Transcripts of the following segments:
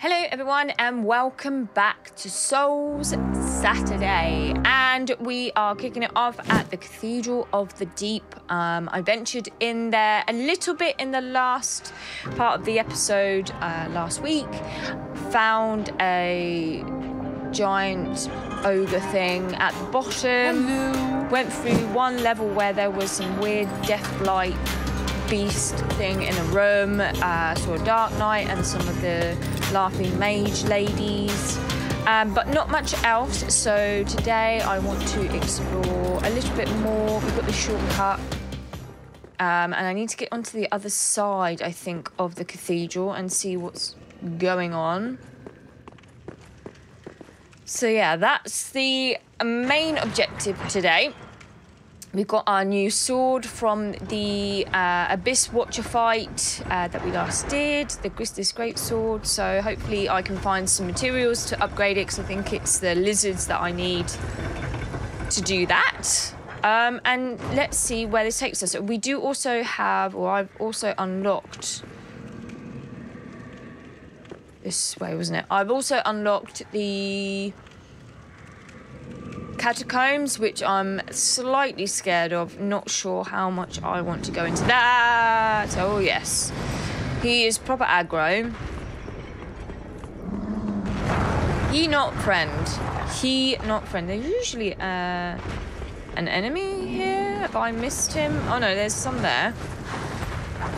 Hello, everyone, and welcome back to Souls Saturday. And we are kicking it off at the Cathedral of the Deep. Um, I ventured in there a little bit in the last part of the episode uh, last week, found a giant ogre thing at the bottom. Hello. Went through one level where there was some weird death blight beast thing in a room. Uh, saw a dark knight and some of the laughing mage ladies. Um, but not much else. So today I want to explore a little bit more. We've got the shortcut. Um, and I need to get onto the other side, I think, of the cathedral and see what's going on. So yeah, that's the main objective today. We've got our new sword from the uh, Abyss Watcher fight uh, that we last did, the this great sword. So hopefully I can find some materials to upgrade it because I think it's the lizards that I need to do that. Um, and let's see where this takes us. We do also have, or I've also unlocked this way, wasn't it? I've also unlocked the catacombs, which I'm slightly scared of. Not sure how much I want to go into that. Oh, yes. He is proper aggro. He not friend. He not friend. There's usually uh, an enemy here. Have I missed him? Oh, no, there's some there.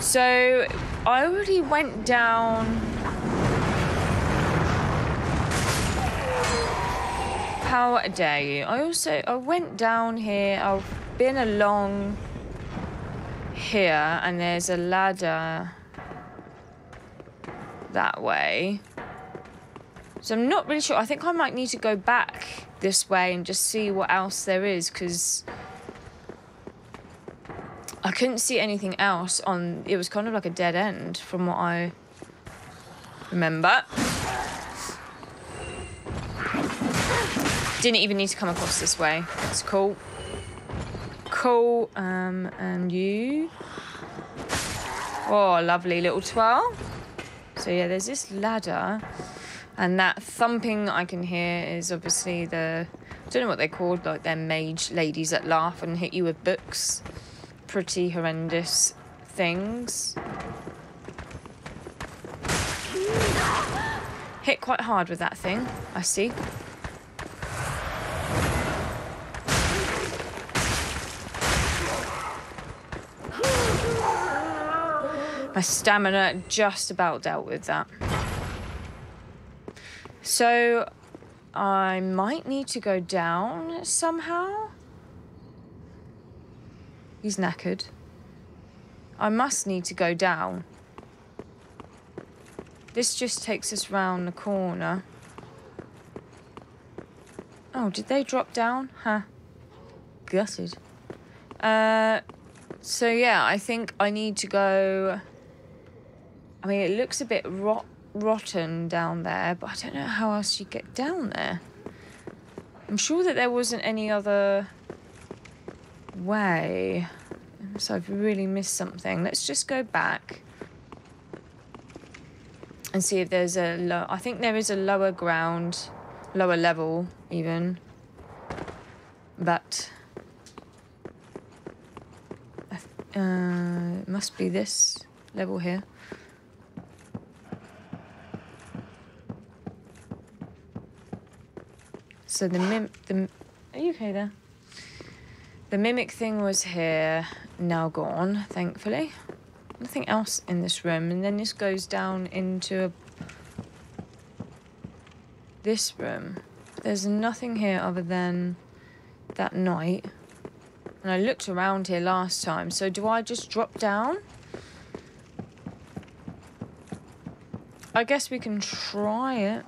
So, I already went down How dare you? I also I went down here. I've been along here, and there's a ladder that way. So I'm not really sure. I think I might need to go back this way and just see what else there is, because I couldn't see anything else on. It was kind of like a dead end from what I remember. Didn't even need to come across this way. It's cool. Cool. Um, and you. Oh, lovely little twirl. So yeah, there's this ladder. And that thumping I can hear is obviously the... I don't know what they're called, like they're mage ladies that laugh and hit you with books. Pretty horrendous things. Hit quite hard with that thing, I see. My stamina just about dealt with that. So I might need to go down somehow. He's knackered. I must need to go down. This just takes us round the corner. Oh, did they drop down? Huh. Gutted. Uh, so yeah, I think I need to go I mean, it looks a bit rot rotten down there, but I don't know how else you get down there. I'm sure that there wasn't any other way. So I've really missed something. Let's just go back and see if there's a low. I think there is a lower ground, lower level even. But uh, it must be this level here. So the mim the are you okay there? The mimic thing was here, now gone, thankfully. Nothing else in this room, and then this goes down into a, this room. There's nothing here other than that night. And I looked around here last time, so do I just drop down? I guess we can try it.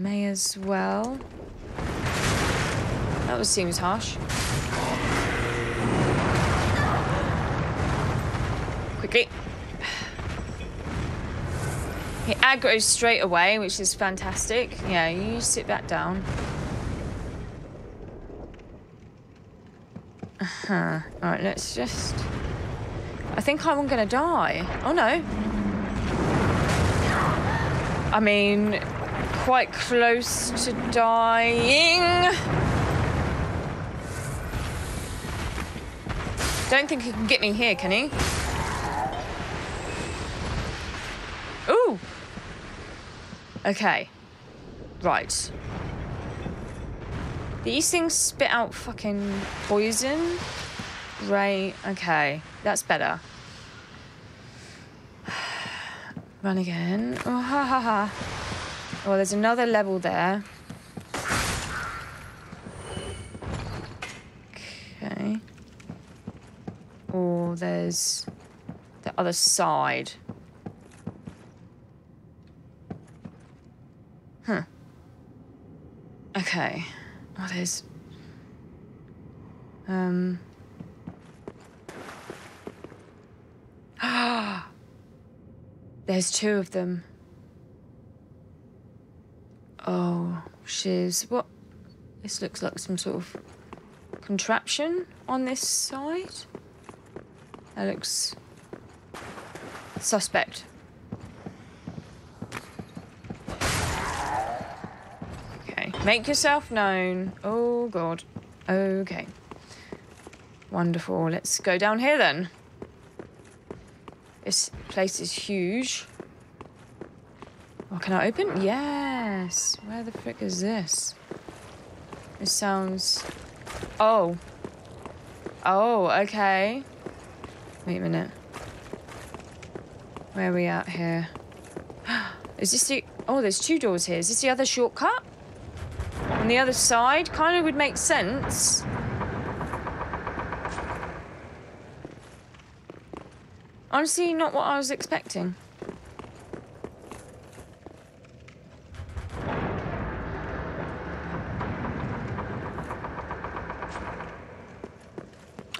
May as well. That was seems harsh. Quickly. He aggroes straight away, which is fantastic. Yeah, you sit back down. Uh-huh. Alright, let's just... I think I'm gonna die. Oh no. I mean, quite close to dying. Don't think he can get me here, can he? Ooh. Okay. Right. These things spit out fucking poison. Right, okay. That's better. Run again. Oh, ha ha ha. Oh, there's another level there. Okay. Or there's the other side. Huh. Okay. Oh, there's. Um. There's two of them. Oh, shiz. What? This looks like some sort of contraption on this side. That looks suspect. Okay, make yourself known. Oh, God. Okay. Wonderful. Let's go down here then. This place is huge. Oh, can I open? Yes. Where the frick is this? It sounds... Oh. Oh, okay. Wait a minute. Where are we at here? Is this the... Oh, there's two doors here. Is this the other shortcut? On the other side? Kind of would make sense. Honestly, not what I was expecting.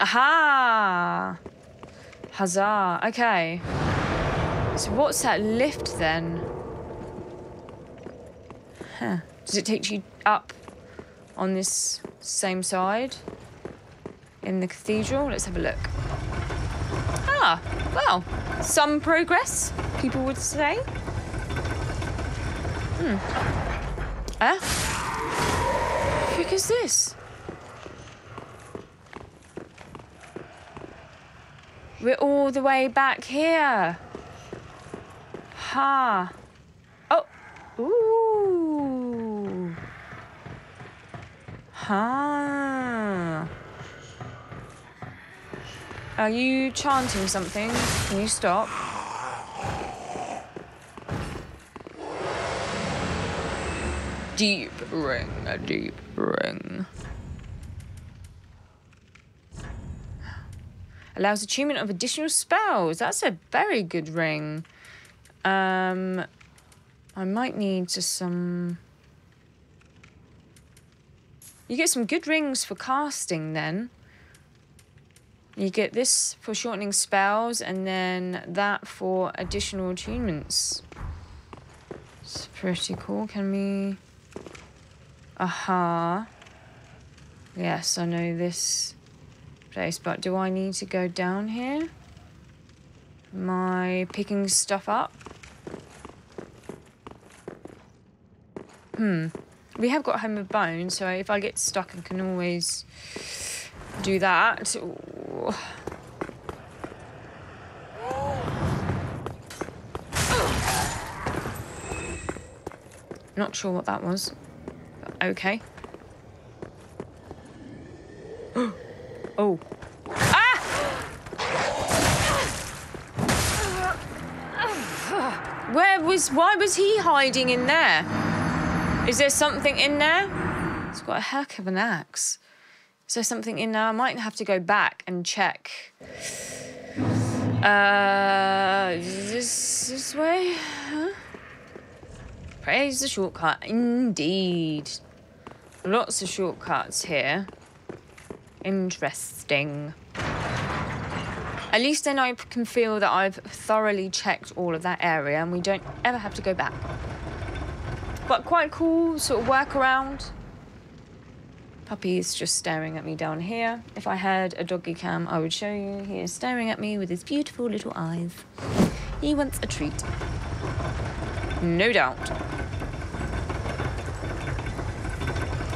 Aha! Huzzah. Okay. So what's that lift then? Huh. Does it take you up on this same side in the cathedral? Let's have a look. Ah, well, some progress, people would say. Hmm. Eh? What is this? We're all the way back here. Ha. Oh. Ooh. Ha. Are you chanting something? Can you stop? Deep ring, a deep ring. Allows attunement of additional spells. That's a very good ring. Um, I might need just some... You get some good rings for casting then. You get this for shortening spells and then that for additional attunements. It's pretty cool. Can we... Aha. Yes, I know this place, but do I need to go down here? Am I picking stuff up? Hmm. We have got Homeward Bones, so if I get stuck, I can always do that. Ooh. Not sure what that was. okay. Oh. Ah! Where was... Why was he hiding in there? Is there something in there? It's got a heck of an axe. Is there something in there? I might have to go back and check. Uh, this, this way? Huh? Praise the shortcut. Indeed. Lots of shortcuts here. Interesting. At least then I can feel that I've thoroughly checked all of that area and we don't ever have to go back. But quite cool sort of workaround. Puppy's just staring at me down here. If I had a doggy cam, I would show you. He is staring at me with his beautiful little eyes. He wants a treat. No doubt.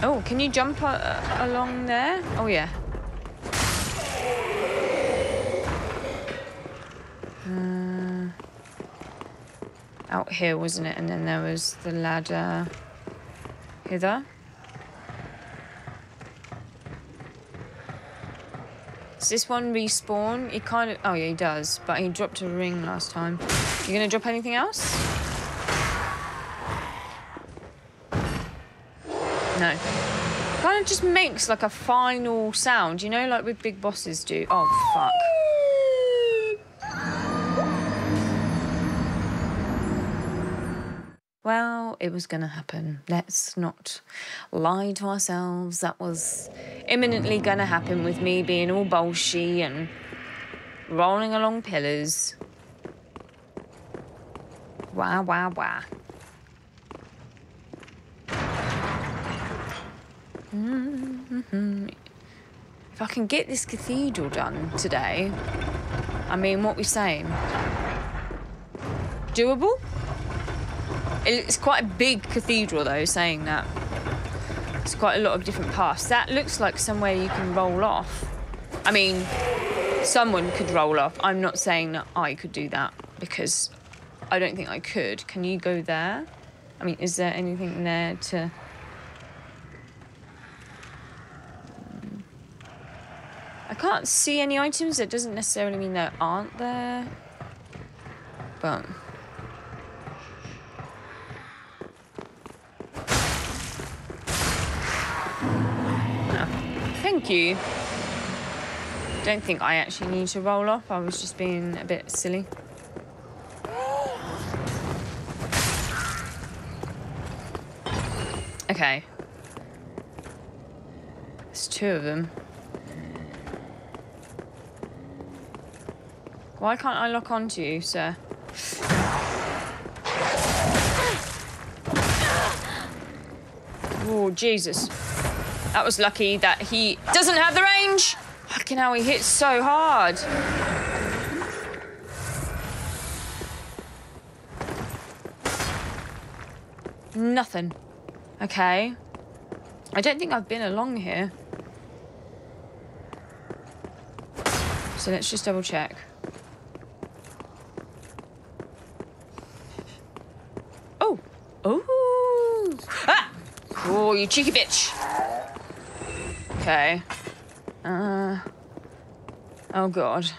Oh, can you jump uh, along there? Oh, yeah. Uh, out here, wasn't it? And then there was the ladder hither. Does this one respawn? He kind of... Oh, yeah, he does. But he dropped a ring last time. You gonna drop anything else? No. Kind of just makes like a final sound, you know, like with big bosses do. Oh, fuck. Well, it was going to happen. Let's not lie to ourselves. That was imminently going to happen with me being all bolshy and rolling along pillars. Wow, wow, wow. Mm-hmm. If I can get this cathedral done today, I mean, what we saying? Doable? It's quite a big cathedral, though, saying that. It's quite a lot of different paths. That looks like somewhere you can roll off. I mean, someone could roll off. I'm not saying that I could do that because I don't think I could. Can you go there? I mean, is there anything there to... I can't see any items. It doesn't necessarily mean there aren't there. But... Thank you. Don't think I actually need to roll off. I was just being a bit silly. Okay. There's two of them. Why can't I lock onto you, sir? Oh, Jesus. That was lucky that he doesn't have the range. Fucking hell, he hits so hard. Nothing. Okay. I don't think I've been along here. So let's just double check. Oh. Ah! Oh, you cheeky bitch. Okay. Uh. Oh, God.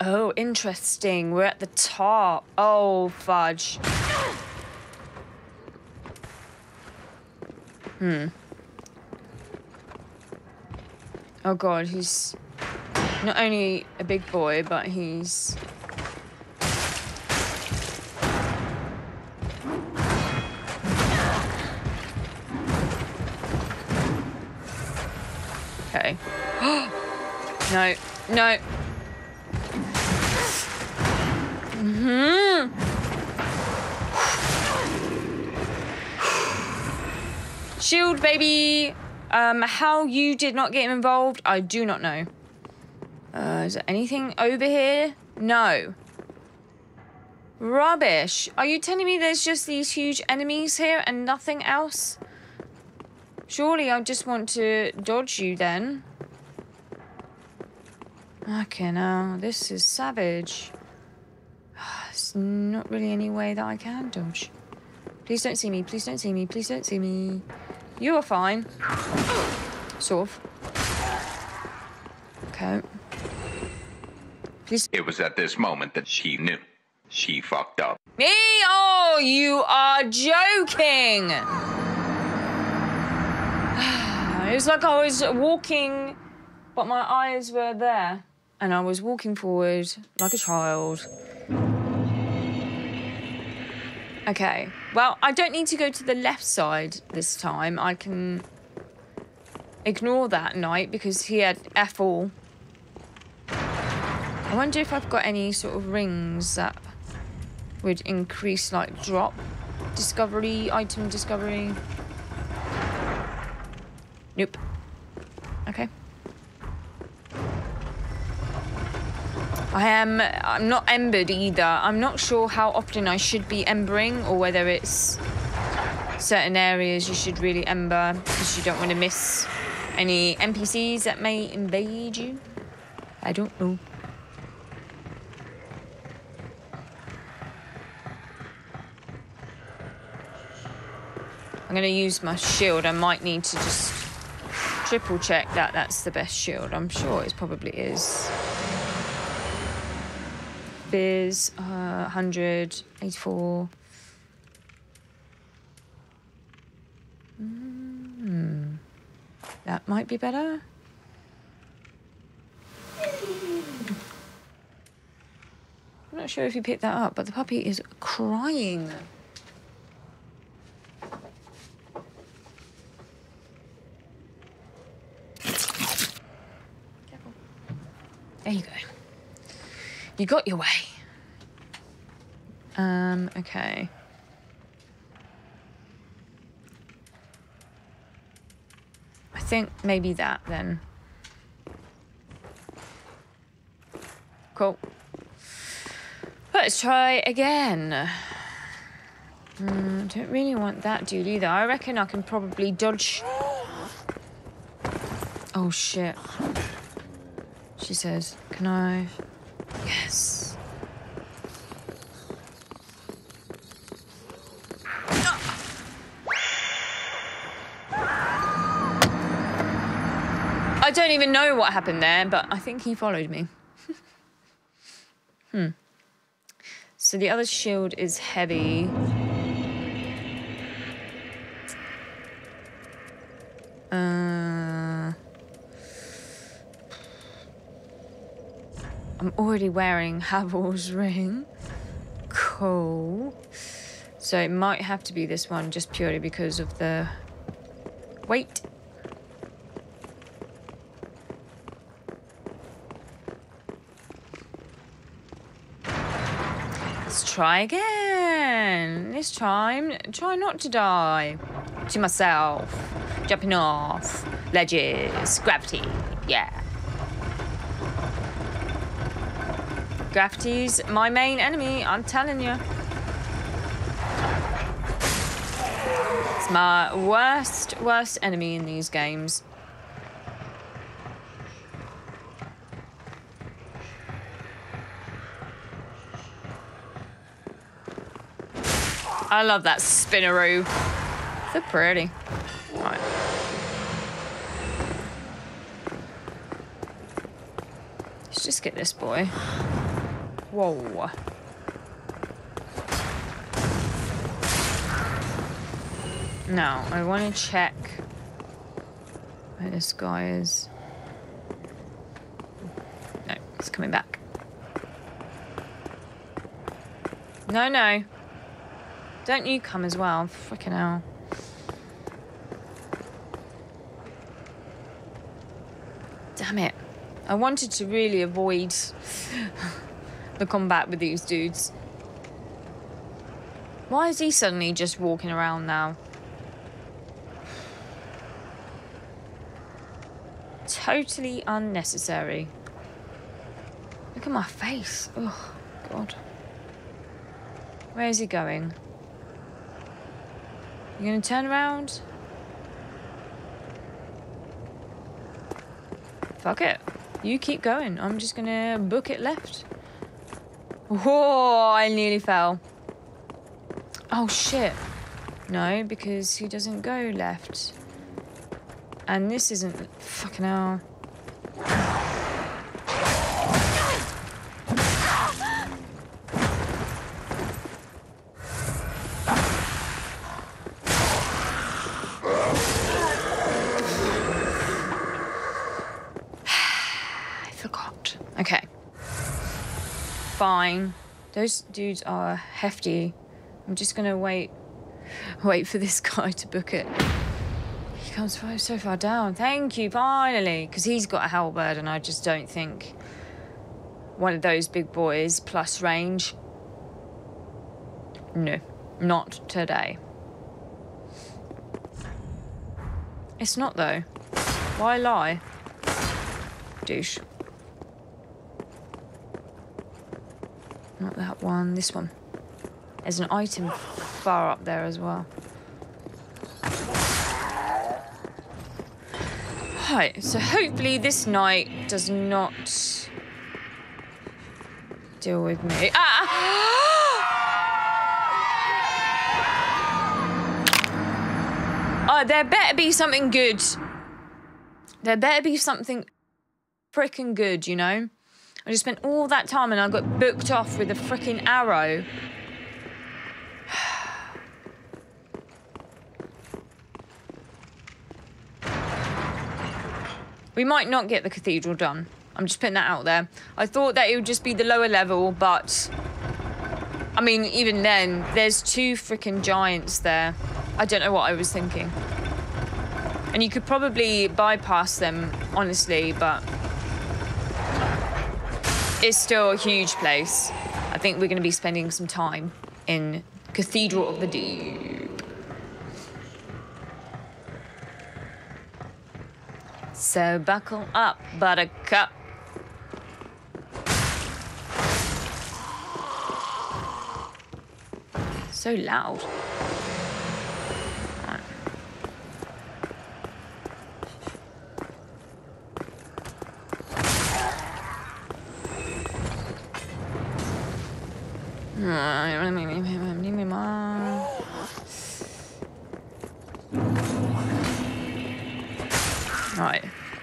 Oh, interesting. We're at the top. Oh, fudge. Hmm. Oh, God, he's not only a big boy, but he's no, no. Mm hmm Shield, baby. Um, how you did not get involved, I do not know. Uh, is there anything over here? No. Rubbish. Are you telling me there's just these huge enemies here and nothing else? Surely I just want to dodge you then. Okay, now this is savage. There's not really any way that I can dodge. Please don't see me, please don't see me, please don't see me. You are fine. Sort of. Okay. Please. It was at this moment that she knew. She fucked up. Me? Oh, you are joking! It was like I was walking, but my eyes were there. And I was walking forward like a child. Okay, well, I don't need to go to the left side this time. I can ignore that knight because he had Ethel. I wonder if I've got any sort of rings that would increase, like, drop discovery, item discovery. Nope. Okay. I am. I'm not embered either. I'm not sure how often I should be embering or whether it's certain areas you should really ember because you don't want to miss any NPCs that may invade you. I don't know. I'm going to use my shield. I might need to just triple check that that's the best shield. I'm sure it probably is. Fizz, uh, 100, 84. Mm, that might be better. I'm not sure if you picked that up, but the puppy is crying. There you go. You got your way. Um, okay. I think maybe that then. Cool. Let's try again. Mm, don't really want that dude either. I reckon I can probably dodge. Oh shit. She says, Can I? Yes. I don't even know what happened there, but I think he followed me. hmm. So the other shield is heavy. Uh, I'm already wearing Havel's ring. Cool. So it might have to be this one just purely because of the weight. Let's try again. This time, try not to die. To myself. Jumping off. Ledges. Gravity. Yeah. Gravity's my main enemy, I'm telling you. It's my worst, worst enemy in these games. I love that spinneroo. So pretty. Right. Let's just get this boy. Whoa. No, I want to check where this guy is. No, he's coming back. No, no. Don't you come as well. Freaking hell. Damn it. I wanted to really avoid the combat with these dudes. Why is he suddenly just walking around now? Totally unnecessary. Look at my face. Oh, God. Where is he going? You gonna turn around? Fuck it. You keep going. I'm just gonna book it left. Whoa, I nearly fell. Oh shit. No, because he doesn't go left. And this isn't fucking hell. Those dudes are hefty. I'm just gonna wait wait for this guy to book it. He comes so far down. Thank you, finally. Because he's got a halberd and I just don't think one of those big boys plus range. No, not today. It's not though. Why lie? Douche. Not that one, this one. There's an item far up there as well. Right, so hopefully this knight does not deal with me. Ah! Oh, there better be something good. There better be something freaking good, you know? I just spent all that time and I got booked off with a freaking arrow. we might not get the cathedral done. I'm just putting that out there. I thought that it would just be the lower level, but I mean, even then, there's two freaking giants there. I don't know what I was thinking. And you could probably bypass them, honestly, but it's still a huge place. I think we're going to be spending some time in Cathedral of the Deep. So buckle up, buttercup. So loud.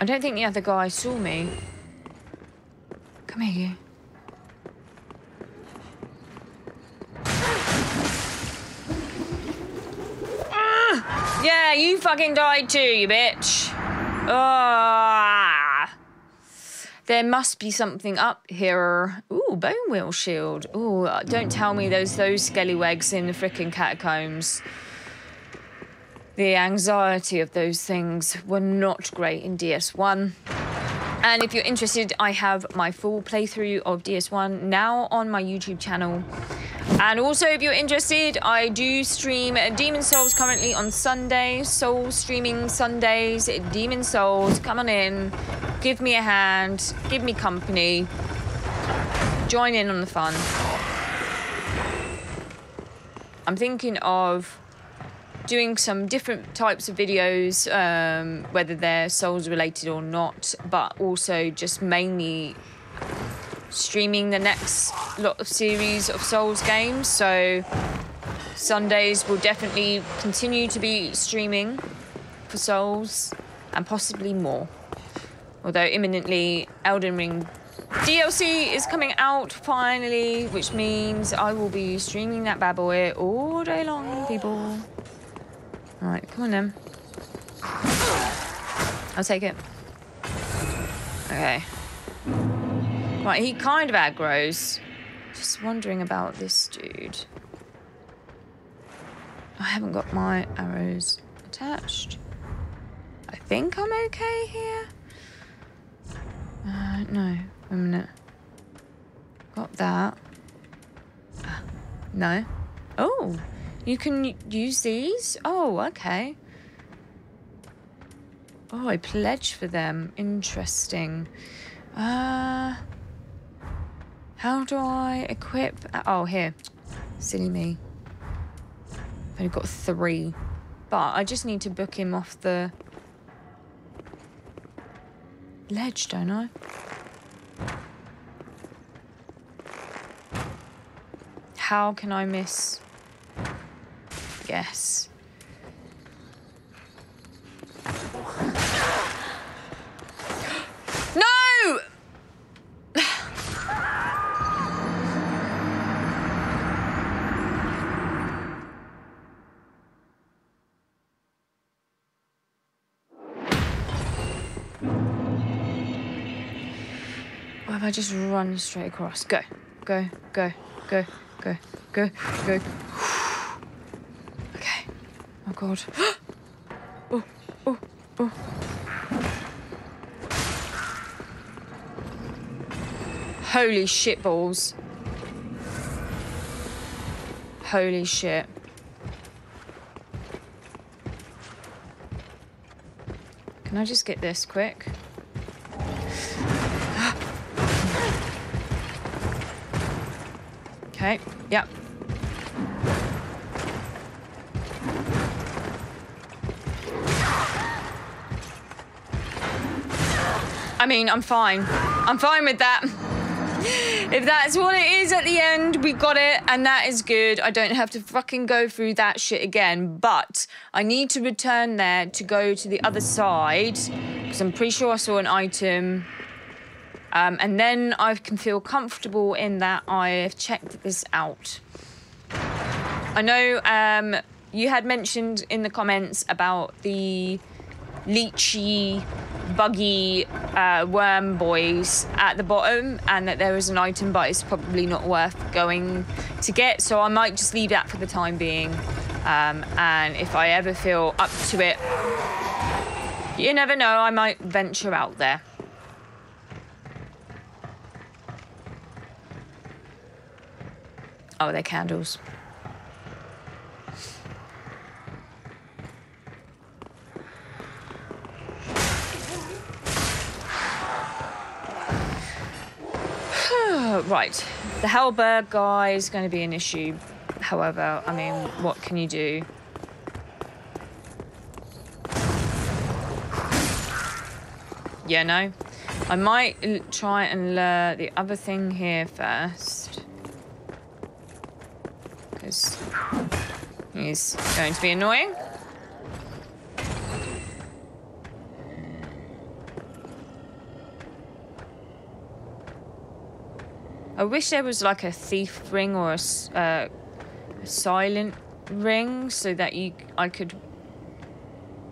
I don't think the other guy saw me. Come here, you. Ah! Yeah, you fucking died too, you bitch. Ah. There must be something up here. Ooh, bone wheel shield. Ooh, don't tell me those those skellywags in the frickin' catacombs. The anxiety of those things were not great in DS1. And if you're interested, I have my full playthrough of DS1 now on my YouTube channel. And also, if you're interested, I do stream Demon Souls currently on Sunday. Soul streaming Sundays, Demon Souls. Come on in, give me a hand, give me company, join in on the fun. I'm thinking of doing some different types of videos, um, whether they're Souls related or not, but also just mainly streaming the next lot of series of Souls games. So Sundays will definitely continue to be streaming for Souls and possibly more. Although imminently Elden Ring DLC is coming out finally, which means I will be streaming that bad boy all day long, people. Alright, come on then. I'll take it. Okay. Right, he kind of aggroes. Just wondering about this dude. I haven't got my arrows attached. I think I'm okay here. Uh, no. Wait a minute. Got that. Uh, no. Oh. You can use these? Oh, okay. Oh, I pledge for them. Interesting. Uh, how do I equip? Oh, here. Silly me. I've only got three. But I just need to book him off the ledge, don't I? How can I miss? Yes. No! What if I just run straight across? Go, go, go, go, go, go, go. God. oh, oh, oh. Holy shit balls. Holy shit. Can I just get this quick? Okay, yep. I mean, I'm fine. I'm fine with that. if that's what it is at the end, we got it, and that is good. I don't have to fucking go through that shit again. But I need to return there to go to the other side because I'm pretty sure I saw an item. Um, and then I can feel comfortable in that I have checked this out. I know um, you had mentioned in the comments about the leechy, buggy uh, worm boys at the bottom, and that there is an item, but it's probably not worth going to get. So I might just leave that for the time being. Um, and if I ever feel up to it, you never know, I might venture out there. Oh, they're candles. Right. The halberd guy is going to be an issue. However, I mean, what can you do? Yeah, no. I might try and lure the other thing here first. Because he's going to be annoying. I wish there was like a thief ring or a, uh, a silent ring so that you I could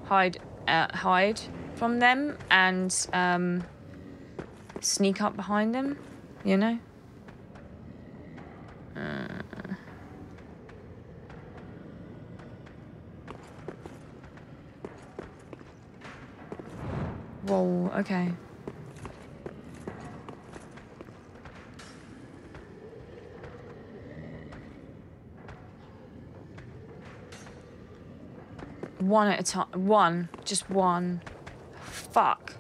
hide uh, hide from them and um, sneak up behind them, you know. Uh. Whoa, okay. One at a time. One. Just one. Fuck.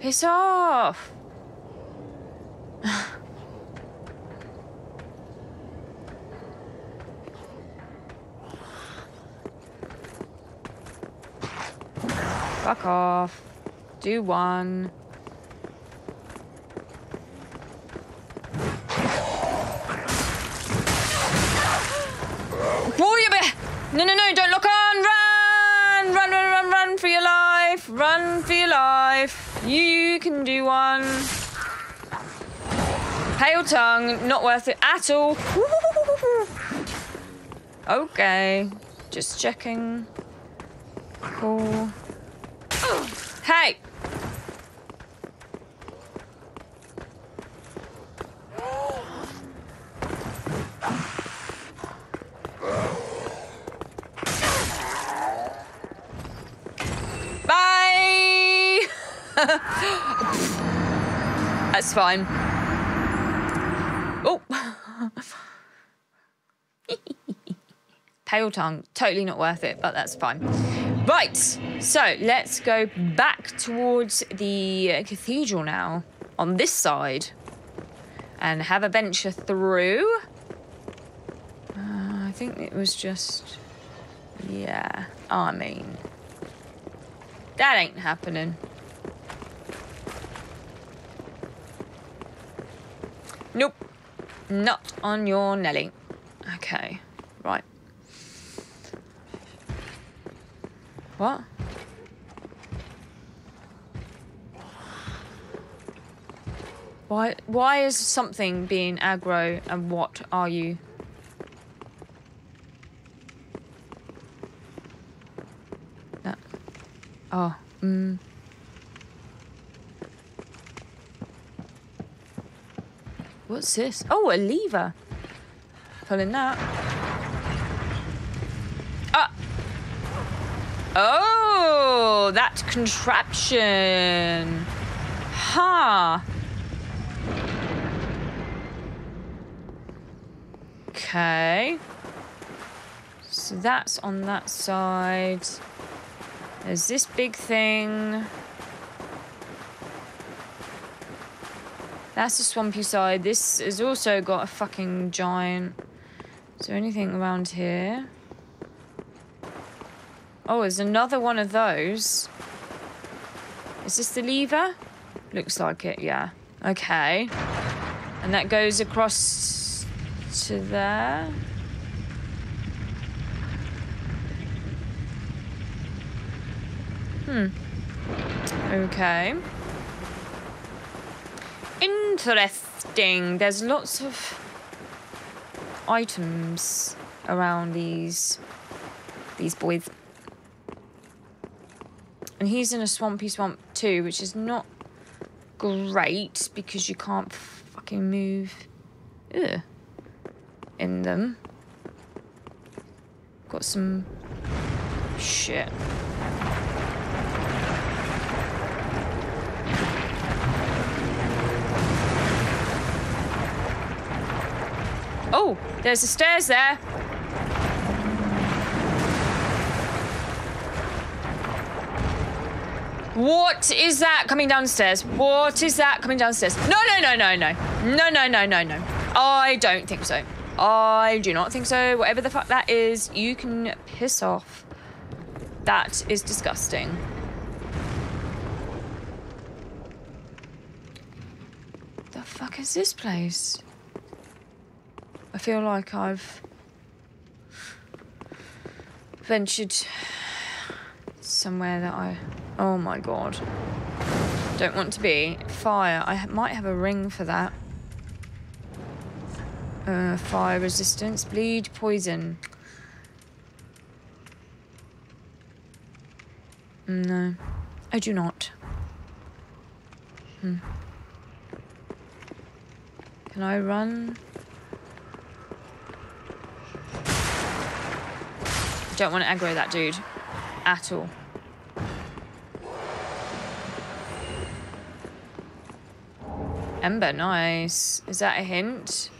Piss off! Fuck off. Do one. Whoa, you be- No, no, no, don't look on! Run! Run, run, run, run for your life! Run for your life! You can do one. Pale tongue, not worth it at all. Okay, just checking. Cool. Hey! Bye! That's fine. Oh! Pale tongue, totally not worth it, but that's fine. Right, so let's go back towards the cathedral now, on this side, and have a venture through. Uh, I think it was just. Yeah, I mean. That ain't happening. Not on your Nelly. Okay, right. What? Why why is something being aggro and what are you? That Oh, mm. What's this? Oh, a lever. Pulling that. Ah! Oh, that contraption. Ha. Okay. So that's on that side. There's this big thing. That's the swampy side. This has also got a fucking giant. Is there anything around here? Oh, there's another one of those. Is this the lever? Looks like it, yeah. Okay. And that goes across to there. Hmm. Okay. Interesting. There's lots of items around these these boys. And he's in a swampy swamp too, which is not great because you can't fucking move ugh, in them. Got some shit. Oh, there's the stairs there. What is that coming downstairs? What is that coming downstairs? No, no, no, no, no. No, no, no, no, no. I don't think so. I do not think so. Whatever the fuck that is, you can piss off. That is disgusting. The fuck is this place? Feel like I've ventured somewhere that I. Oh my god. Don't want to be. Fire. I might have a ring for that. Uh, fire resistance. Bleed. Poison. No. I do not. Hmm. Can I run? Don't want to aggro that dude. At all. Ember, nice. Is that a hint?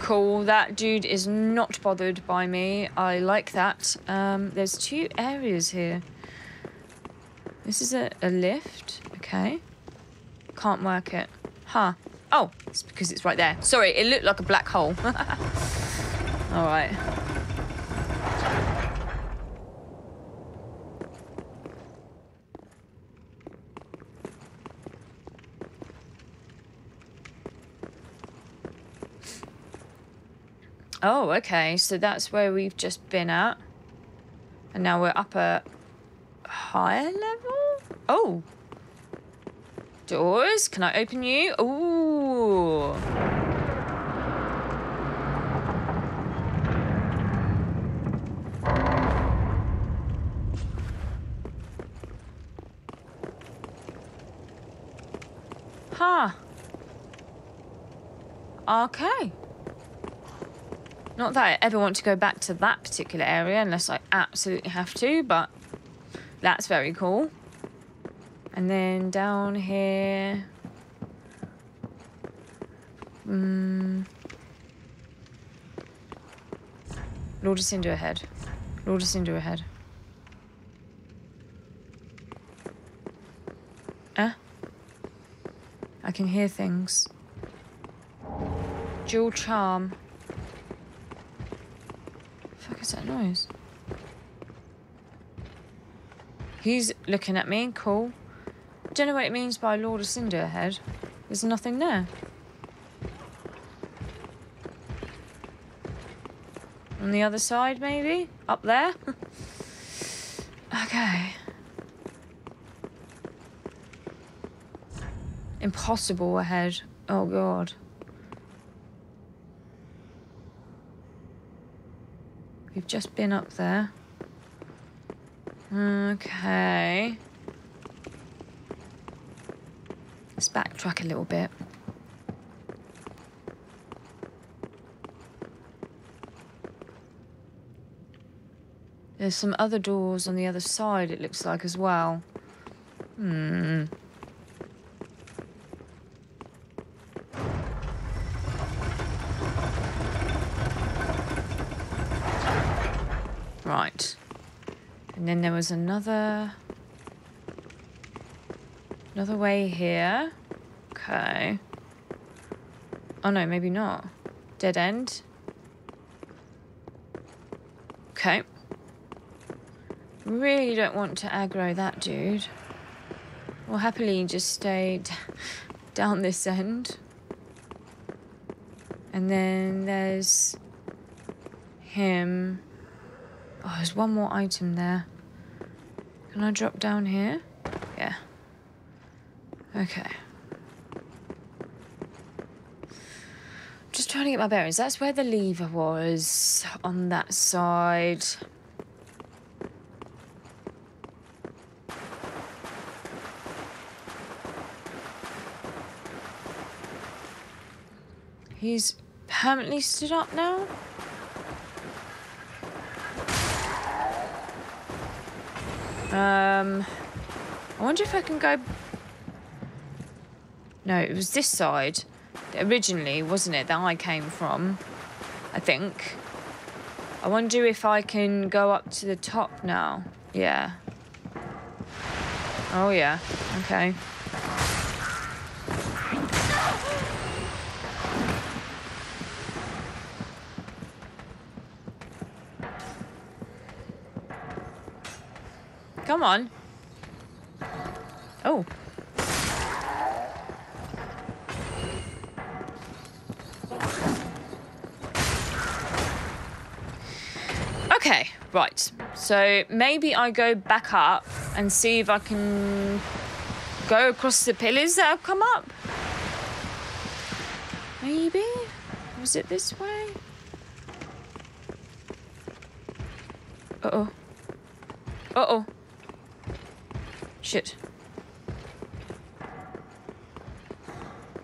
Cool, that dude is not bothered by me. I like that. Um, there's two areas here. This is a, a lift, okay. Can't work it. Huh. Oh, it's because it's right there. Sorry, it looked like a black hole. All right. Oh, okay. So that's where we've just been at. And now we're up a higher level? Oh. Doors. Can I open you? Ooh. Huh. Okay. Not that I ever want to go back to that particular area unless I absolutely have to, but that's very cool. And then down here... Mm, Lord of Cinder ahead. Lord into Cinder head. Eh? I can hear things. Jewel charm. Fuck is that noise? He's looking at me, cool. Don't know what it means by Lord of Cinder ahead. There's nothing there. On the other side, maybe? Up there? okay. Impossible ahead. Oh, God. We've just been up there. Okay. Let's backtrack a little bit. There's some other doors on the other side, it looks like, as well. Hmm. Right. And then there was another... Another way here. Okay. Oh no, maybe not. Dead end. Okay. Really don't want to aggro that dude. We'll happily just stay down this end. And then there's him. Oh, there's one more item there. Can I drop down here? Yeah. Okay. Trying to get my bearings. That's where the lever was on that side. He's permanently stood up now? Um, I wonder if I can go. No, it was this side originally, wasn't it, that I came from? I think. I wonder if I can go up to the top now. Yeah. Oh, yeah. Okay. Come on. Right. So maybe I go back up and see if I can go across the pillars that have come up. Maybe? Was it this way? Uh oh. Uh oh. Shit.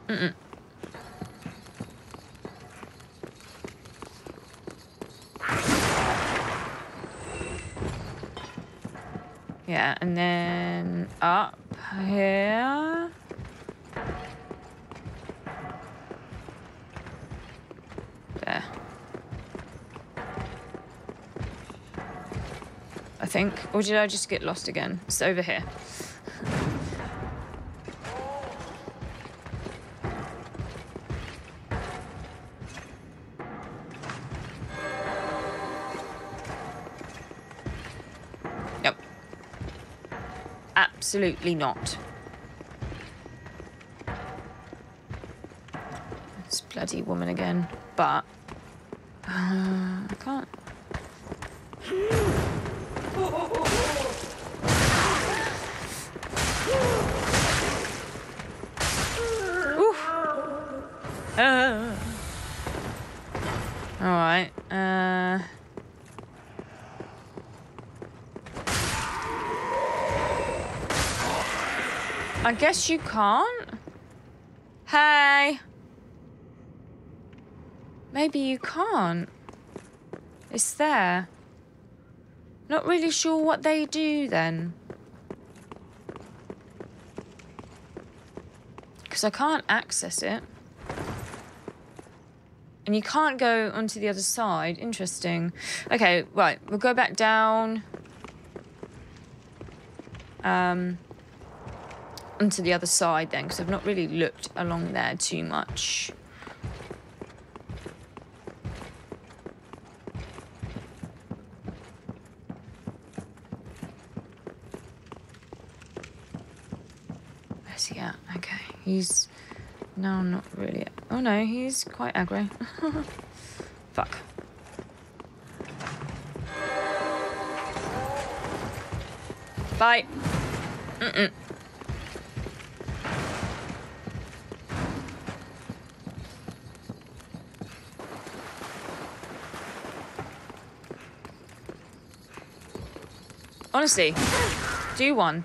Mm-mm. Yeah, and then up here. There. I think. Or did I just get lost again? It's over here. Absolutely not. This bloody woman again. But. Guess you can't. Hey. Maybe you can't. It's there. Not really sure what they do then. Because I can't access it. And you can't go onto the other side. Interesting. Okay, right. We'll go back down. Um, onto the other side then, because I've not really looked along there too much. Where's he at? Okay, he's no, not really. Oh no, he's quite aggro. Fuck. Bye. Mm-mm. Honestly, do one.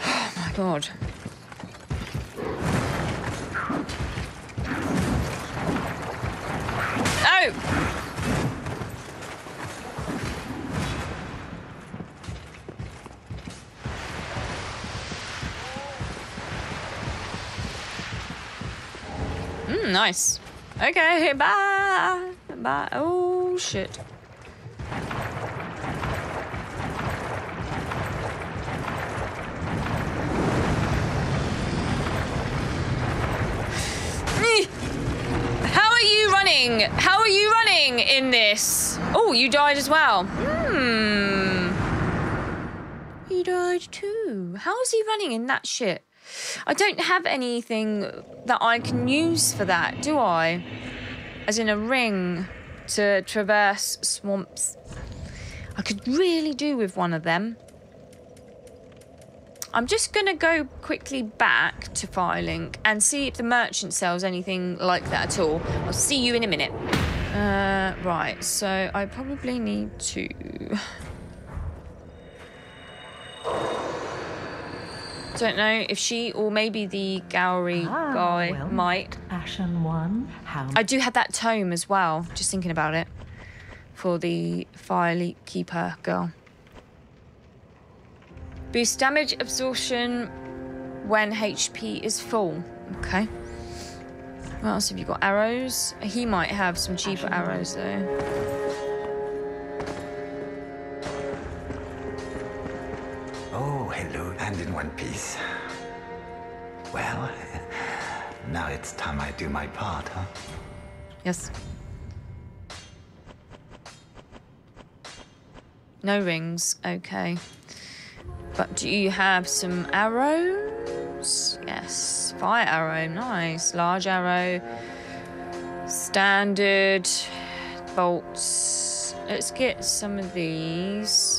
Oh my god. Mm, nice. Okay, bye. Bye. Oh, shit. How are you running? How are you running in this? Oh, you died as well. Hmm. He died too. How is he running in that shit? I don't have anything that I can use for that, do I? As in a ring to traverse swamps. I could really do with one of them. I'm just going to go quickly back to Firelink and see if the merchant sells anything like that at all. I'll see you in a minute. Uh, right, so I probably need to... Don't know if she or maybe the gallery Ah, guy well. might. Ashen one, how I do have that tome as well, just thinking about it, for the fire keeper girl. Boost damage absorption when HP is full. Okay. What else have you got? Arrows? He might have some cheaper arrows though. One piece. Well, now it's time I do my part, huh? Yes. No rings. Okay. But do you have some arrows? Yes. Fire arrow. Nice. Large arrow. Standard. Bolts. Let's get some of these.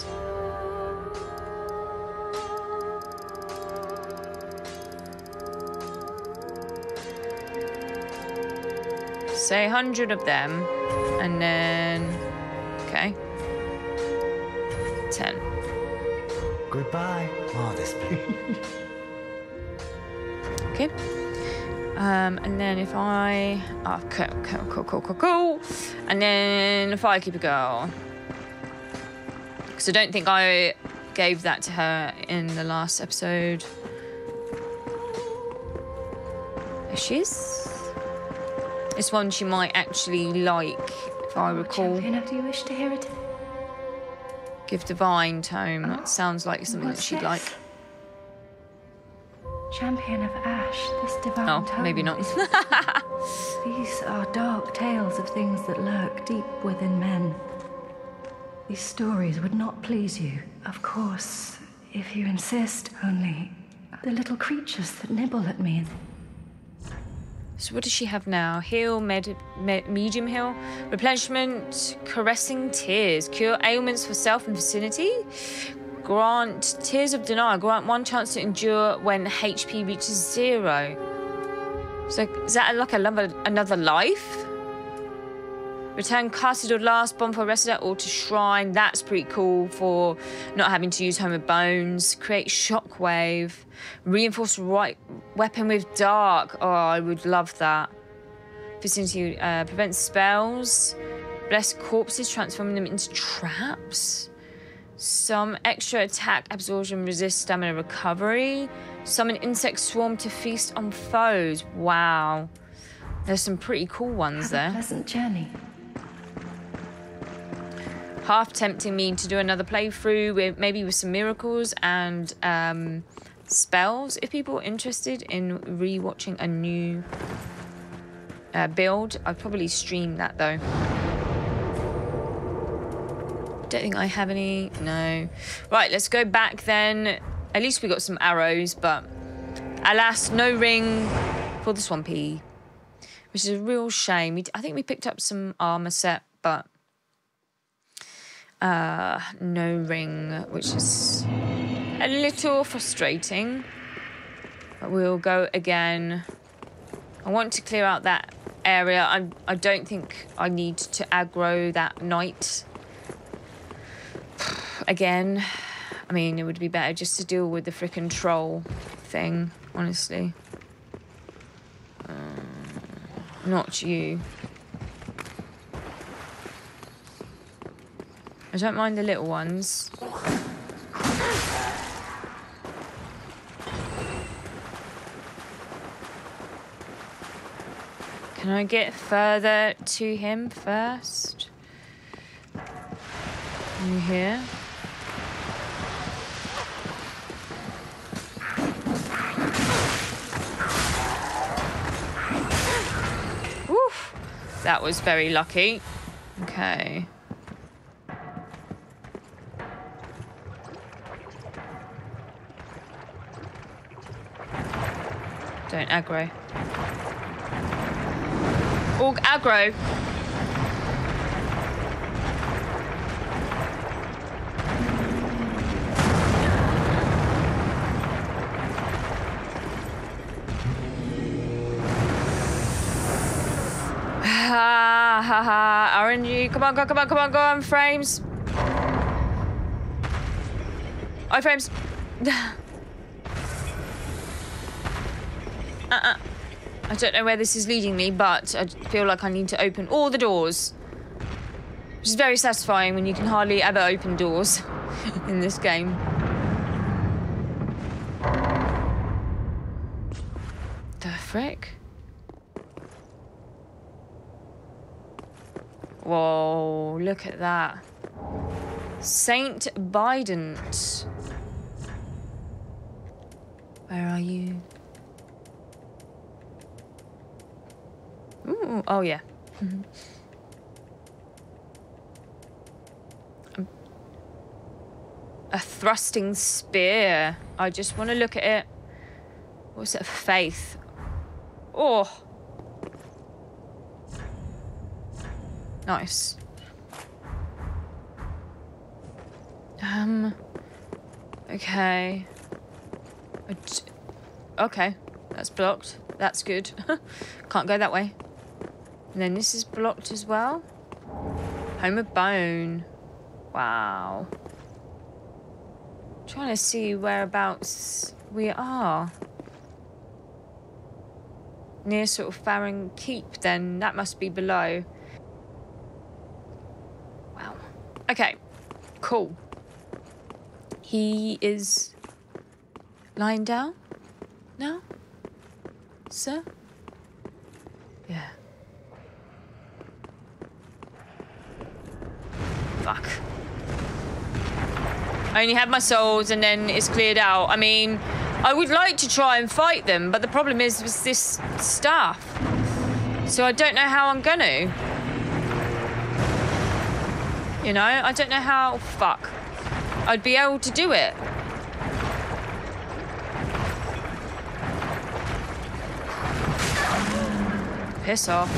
Say 100 of them. And then. Okay. 10. Goodbye, modest. Okay. Um, and then if I. Oh, cool, cool, cool, cool, cool, cool. And then Firekeeper Girl. Because I don't think I gave that to her in the last episode. There she is. This one she might actually like, if I recall. Do you wish to hear it? Give Divine Tome. That sounds like something that she'd this? like. Champion of Ash, this divine Oh, tome maybe not. These are dark tales of things that lurk deep within men. These stories would not please you. Of course, if you insist, only the little creatures that nibble at me. So what does she have now? Heal, med, med, medium heal, replenishment, caressing tears, cure ailments for self and vicinity, grant tears of denial, grant one chance to endure when HP reaches zero. So is that like another another life? Return casted or last bonfire rested at altar shrine. That's pretty cool for not having to use homeward bones. Create shockwave. Reinforce right weapon with dark. Oh, I would love that. Vicinity uh, prevents spells. Bless corpses, transforming them into traps. Some extra attack absorption, resist stamina recovery. Summon insect swarm to feast on foes. Wow. There's some pretty cool ones Have a there. pleasant journey. Half tempting me to do another playthrough with maybe with some miracles and um, spells. If people are interested in rewatching a new uh, build, I'd probably stream that though. Don't think I have any. No. Right, let's go back then. At least we got some arrows, but alas, no ring for the Swampy, which is a real shame. I think we picked up some armor set, but uh, no ring, which is a little frustrating. But we'll go again. I want to clear out that area. I, I don't think I need to aggro that knight again. I mean, it would be better just to deal with the frickin' troll thing, honestly. Um, not you. I don't mind the little ones. Can I get further to him first? You here? Woof! That was very lucky. Okay. Don't aggro. Org aggro. Ah, ha ha ha. RNG. Come on, go, come on, come on, go on, frames. Oh, iframes. I don't know where this is leading me, but I feel like I need to open all the doors. Which is very satisfying when you can hardly ever open doors in this game. The frick? Whoa, look at that. Saint Bident. Where are you? Ooh, oh yeah. A thrusting spear. I just want to look at it. What's it? Faith. Oh. Nice. Um. Okay. Okay, that's blocked. That's good. Can't go that way. And then this is blocked as well. Homeward Bone. Wow. Trying to see whereabouts we are. Near sort of Farron Keep, then that must be below. Wow. Okay. Cool. He is lying down now? Sir? Yeah. Fuck. I only have my souls and then it's cleared out. I mean, I would like to try and fight them, but the problem is with this staff. So I don't know how I'm gonna. You know, I don't know how. Fuck. I'd be able to do it. Piss off.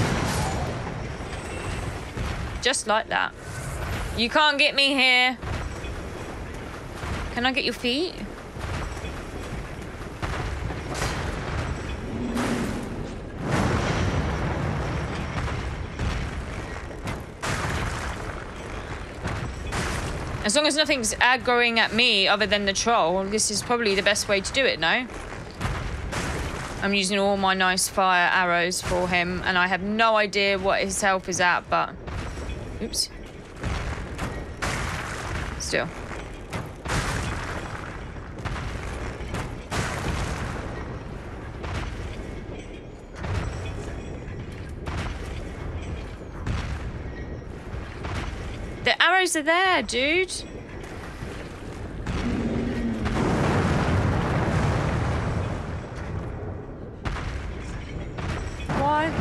Just like that. You can't get me here. Can I get your feet? As long as nothing's aggroing at me other than the troll, this is probably the best way to do it, no? I'm using all my nice fire arrows for him, and I have no idea what his health is at, but... Oops. Still. Arrows are there, dude. Why?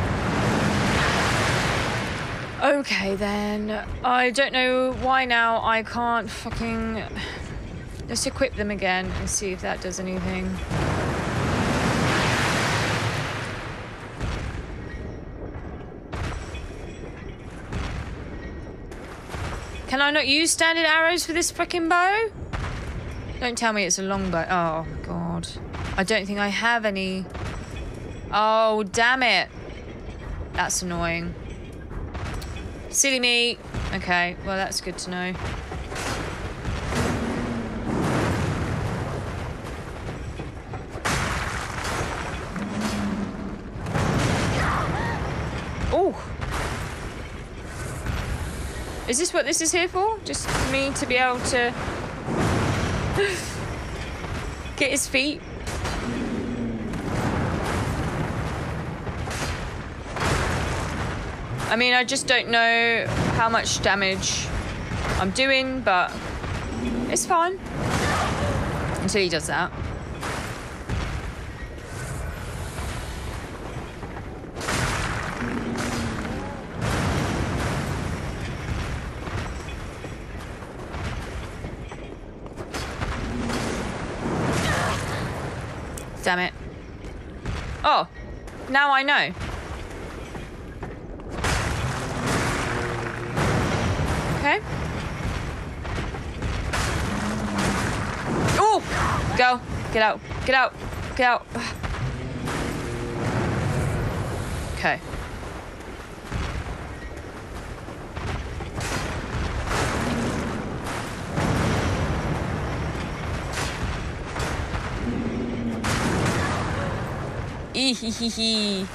Okay then. I don't know why now I can't fucking... Let's equip them again and see if that does anything. Not use standard arrows for this freaking bow? Don't tell me it's a long bow. Oh, God. I don't think I have any. Oh, damn it. That's annoying. Silly me. Okay, well, that's good to know. Is this what this is here for? Just for me to be able to get his feet? I mean, I just don't know how much damage I'm doing, but it's fine. Until he does that. Damn it. Oh, now I know. Okay. Oh, go. Get out. Get out. Get out. Ehehehe.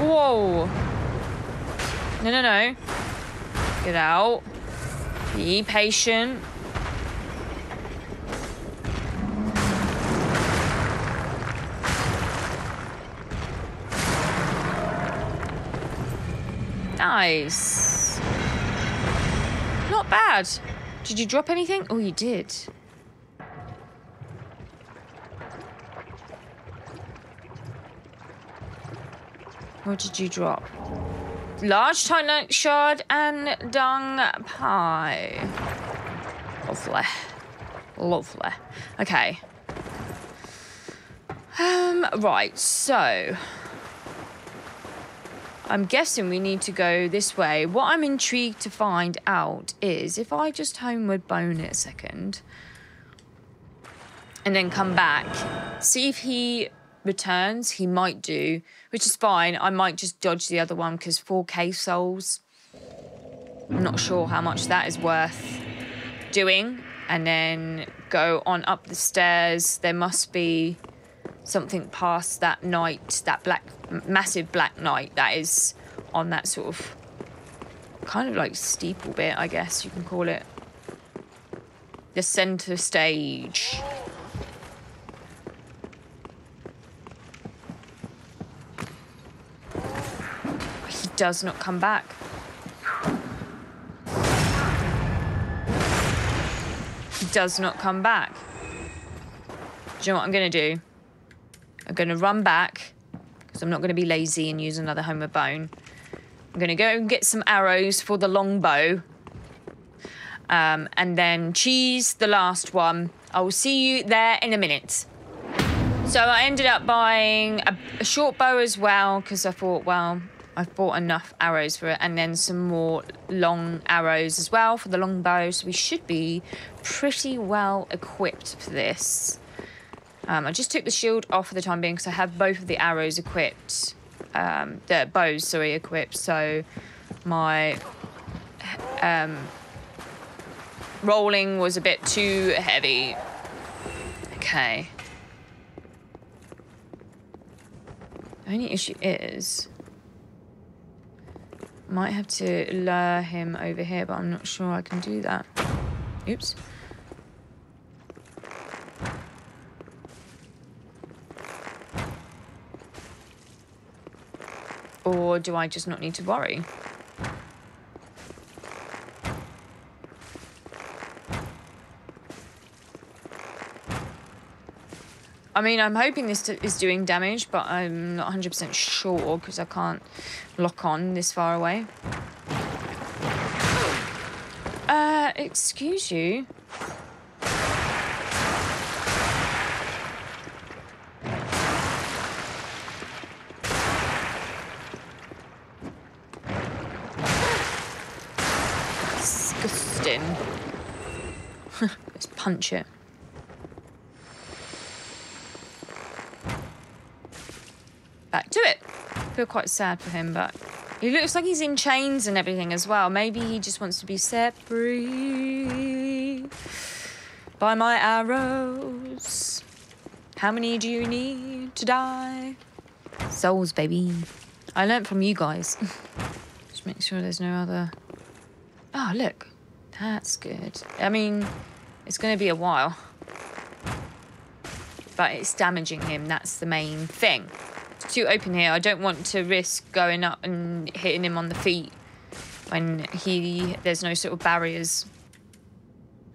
Whoa. No, no, no. Get out. Be patient. Nice. Not bad. Did you drop anything? Oh, you did. What did you drop? Large titanite shard and dung pie. Lovely. Lovely. Okay. Um, right, so. I'm guessing we need to go this way. What I'm intrigued to find out is if I just homeward bone it a second and then come back, see if he returns, he might do, which is fine. I might just dodge the other one because 4k souls. I'm not sure how much that is worth doing. And then go on up the stairs. There must be something past that knight, that black, massive black knight that is on that sort of kind of like steeple bit, I guess you can call it. The center stage. Does not come back. He does not come back. Do you know what I'm going to do? I'm going to run back because I'm not going to be lazy and use another homeward bone. I'm going to go and get some arrows for the longbow. Um, and then cheese, the last one. I will see you there in a minute. So I ended up buying a, a short bow as well because I thought, well, I've bought enough arrows for it, and then some more long arrows as well for the long bow. So we should be pretty well equipped for this. Um, I just took the shield off for the time being because I have both of the arrows equipped. Um, the bows, sorry, equipped. So my um, rolling was a bit too heavy. Okay. The only issue is, might have to lure him over here, but I'm not sure I can do that. Oops. Or do I just not need to worry? I mean, I'm hoping this is doing damage, but I'm not 100% sure because I can't lock on this far away. Uh, excuse you. Disgusting. Let's punch it. back to it. I feel quite sad for him, but he looks like he's in chains and everything as well. Maybe he just wants to be set free by my arrows. How many do you need to die? Souls, baby. I learnt from you guys. just make sure there's no other. Oh, look. That's good. I mean, it's going to be a while. But it's damaging him. That's the main thing. Too open here. I don't want to risk going up and hitting him on the feet when he there's no sort of barriers.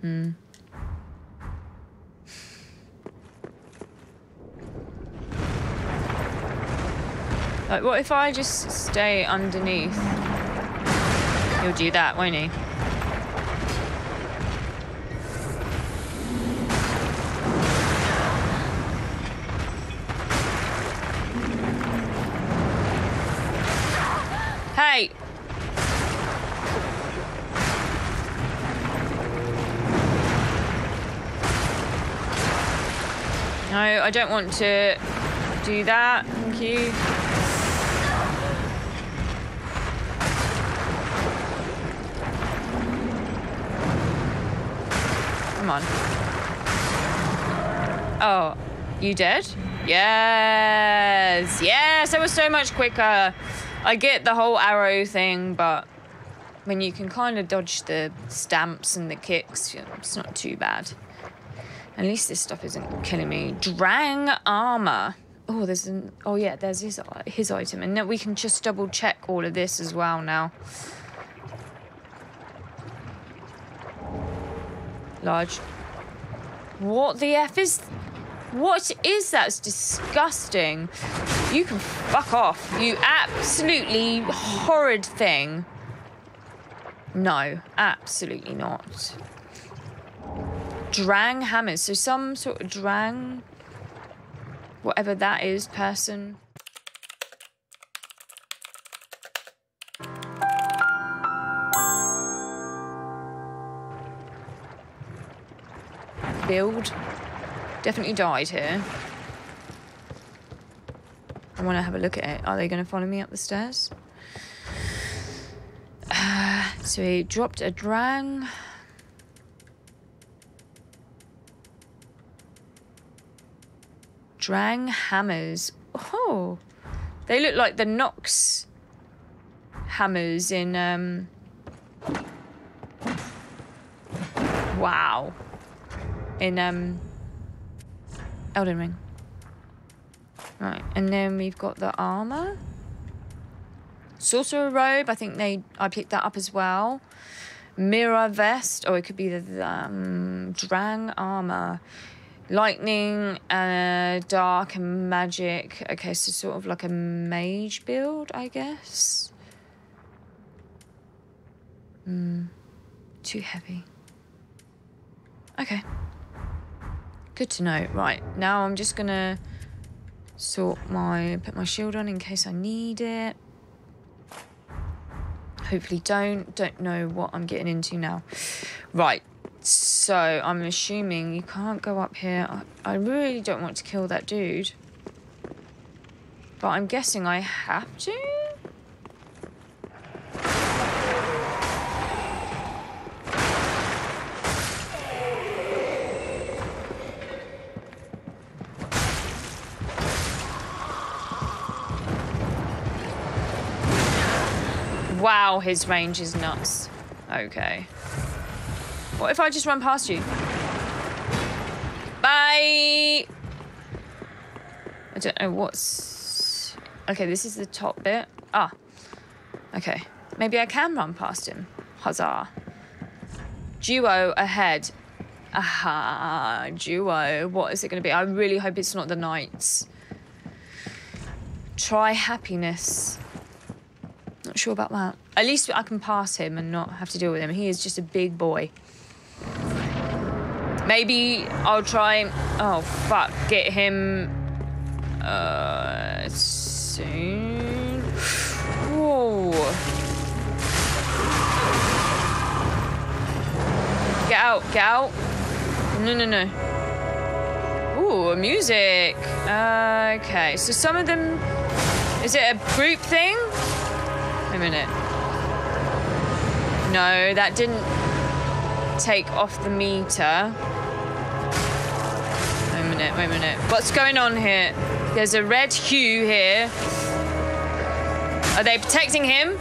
Hmm. Like, what if I just stay underneath? He'll do that, won't he? I don't want to do that. Thank you. Come on. Oh, you dead? Yes. Yes, it was so much quicker. I get the whole arrow thing, but when you can kind of dodge the stamps and the kicks, it's not too bad. At least this stuff isn't killing me. Drang armor. Oh, there's an. Oh yeah, there's his his item, and we can just double check all of this as well now. Large. What the f is? What is that? It's disgusting. You can fuck off. You absolutely horrid thing. No, absolutely not. Drang hammers. So some sort of drang, whatever that is, person. Build. Definitely died here. I want to have a look at it. Are they going to follow me up the stairs? Uh, so he dropped a drang. Drang hammers. Oh, they look like the Nox hammers in. Um... Wow. In um. Elden Ring. Right, and then we've got the armor. Sorcerer robe. I think they. I picked that up as well. Mirror vest. Oh, it could be the um, Drang armor. Lightning, uh, dark, and magic. Okay, so sort of like a mage build, I guess. Hmm. Too heavy. Okay. Good to know. Right, now I'm just gonna sort my... put my shield on in case I need it. Hopefully don't. Don't know what I'm getting into now. Right, so I'm assuming you can't go up here. I, I really don't want to kill that dude. But I'm guessing I have to? Wow, his range is nuts. Okay. What if I just run past you? Bye! I don't know what's... Okay, this is the top bit. Ah. Okay. Maybe I can run past him. Huzzah. Duo ahead. Aha, duo. What is it going to be? I really hope it's not the knights. Try happiness. Not sure about that. At least I can pass him and not have to deal with him. He is just a big boy. Maybe I'll try. Oh fuck! Get him. Uh, soon. Whoa. Get out! Get out! No, no, no. Ooh, music. Uh, okay, so some of them. Is it a group thing? Wait a minute. No, that didn't take off the meter. Wait a minute, wait a minute. What's going on here? There's a red hue here. Are they protecting him?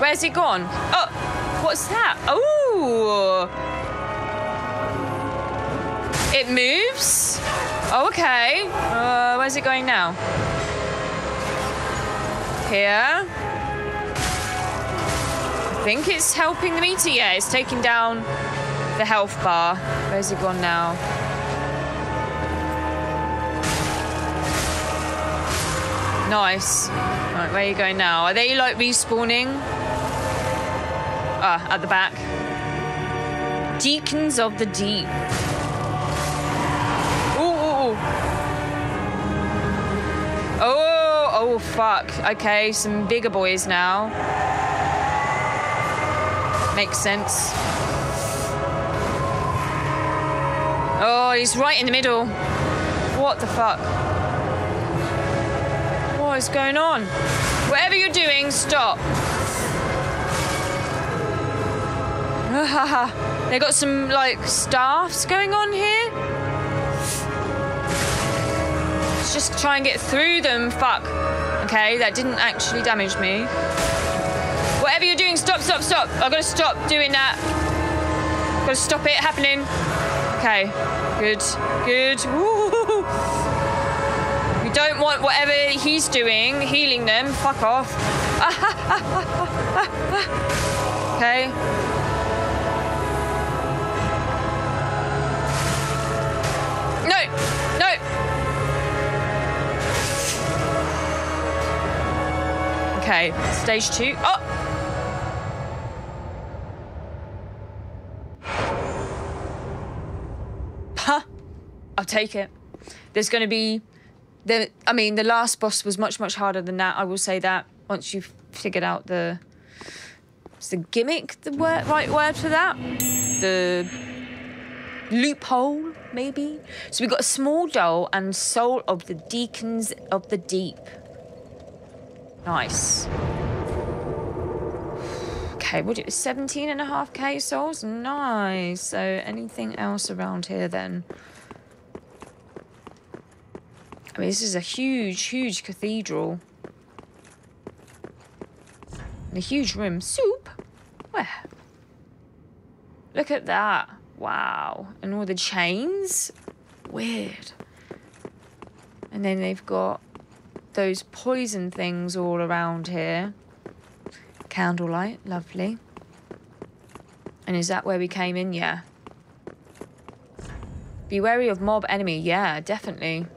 Where's he gone? Oh, what's that? Oh! It moves? Oh, okay. Uh, where's it going now? Here. I think it's helping the meter. Yeah, it's taking down the health bar. Where's he gone now? Nice. Right, where are you going now? Are they like respawning? Ah, at the back. Deacons of the Deep. Ooh, ooh, ooh. Oh, oh, fuck. Okay, some bigger boys now. Makes sense. Oh, he's right in the middle. What the fuck? What is going on? Whatever you're doing, stop. they got some like staffs going on here. Let's just try and get through them. Fuck. Okay, that didn't actually damage me. Whatever you're doing, stop, stop, stop. I've got to stop doing that. Got to stop it happening. Okay, good, good. Woo. We don't want whatever he's doing, healing them. Fuck off. okay. No, no. Okay, stage two. Oh! Take it. There's going to be the. I mean, the last boss was much much harder than that. I will say that once you've figured out the. Is the gimmick the word, right word for that? The loophole, maybe. So we've got a small doll and soul of the deacons of the deep. Nice. Okay, what it 17 and a half K souls? Nice. So anything else around here then? I mean, this is a huge, huge cathedral. And a huge room. Soup? Where? Look at that. Wow. And all the chains? Weird. And then they've got those poison things all around here. Candlelight, lovely. And is that where we came in? Yeah. Be wary of mob enemy. Yeah, definitely.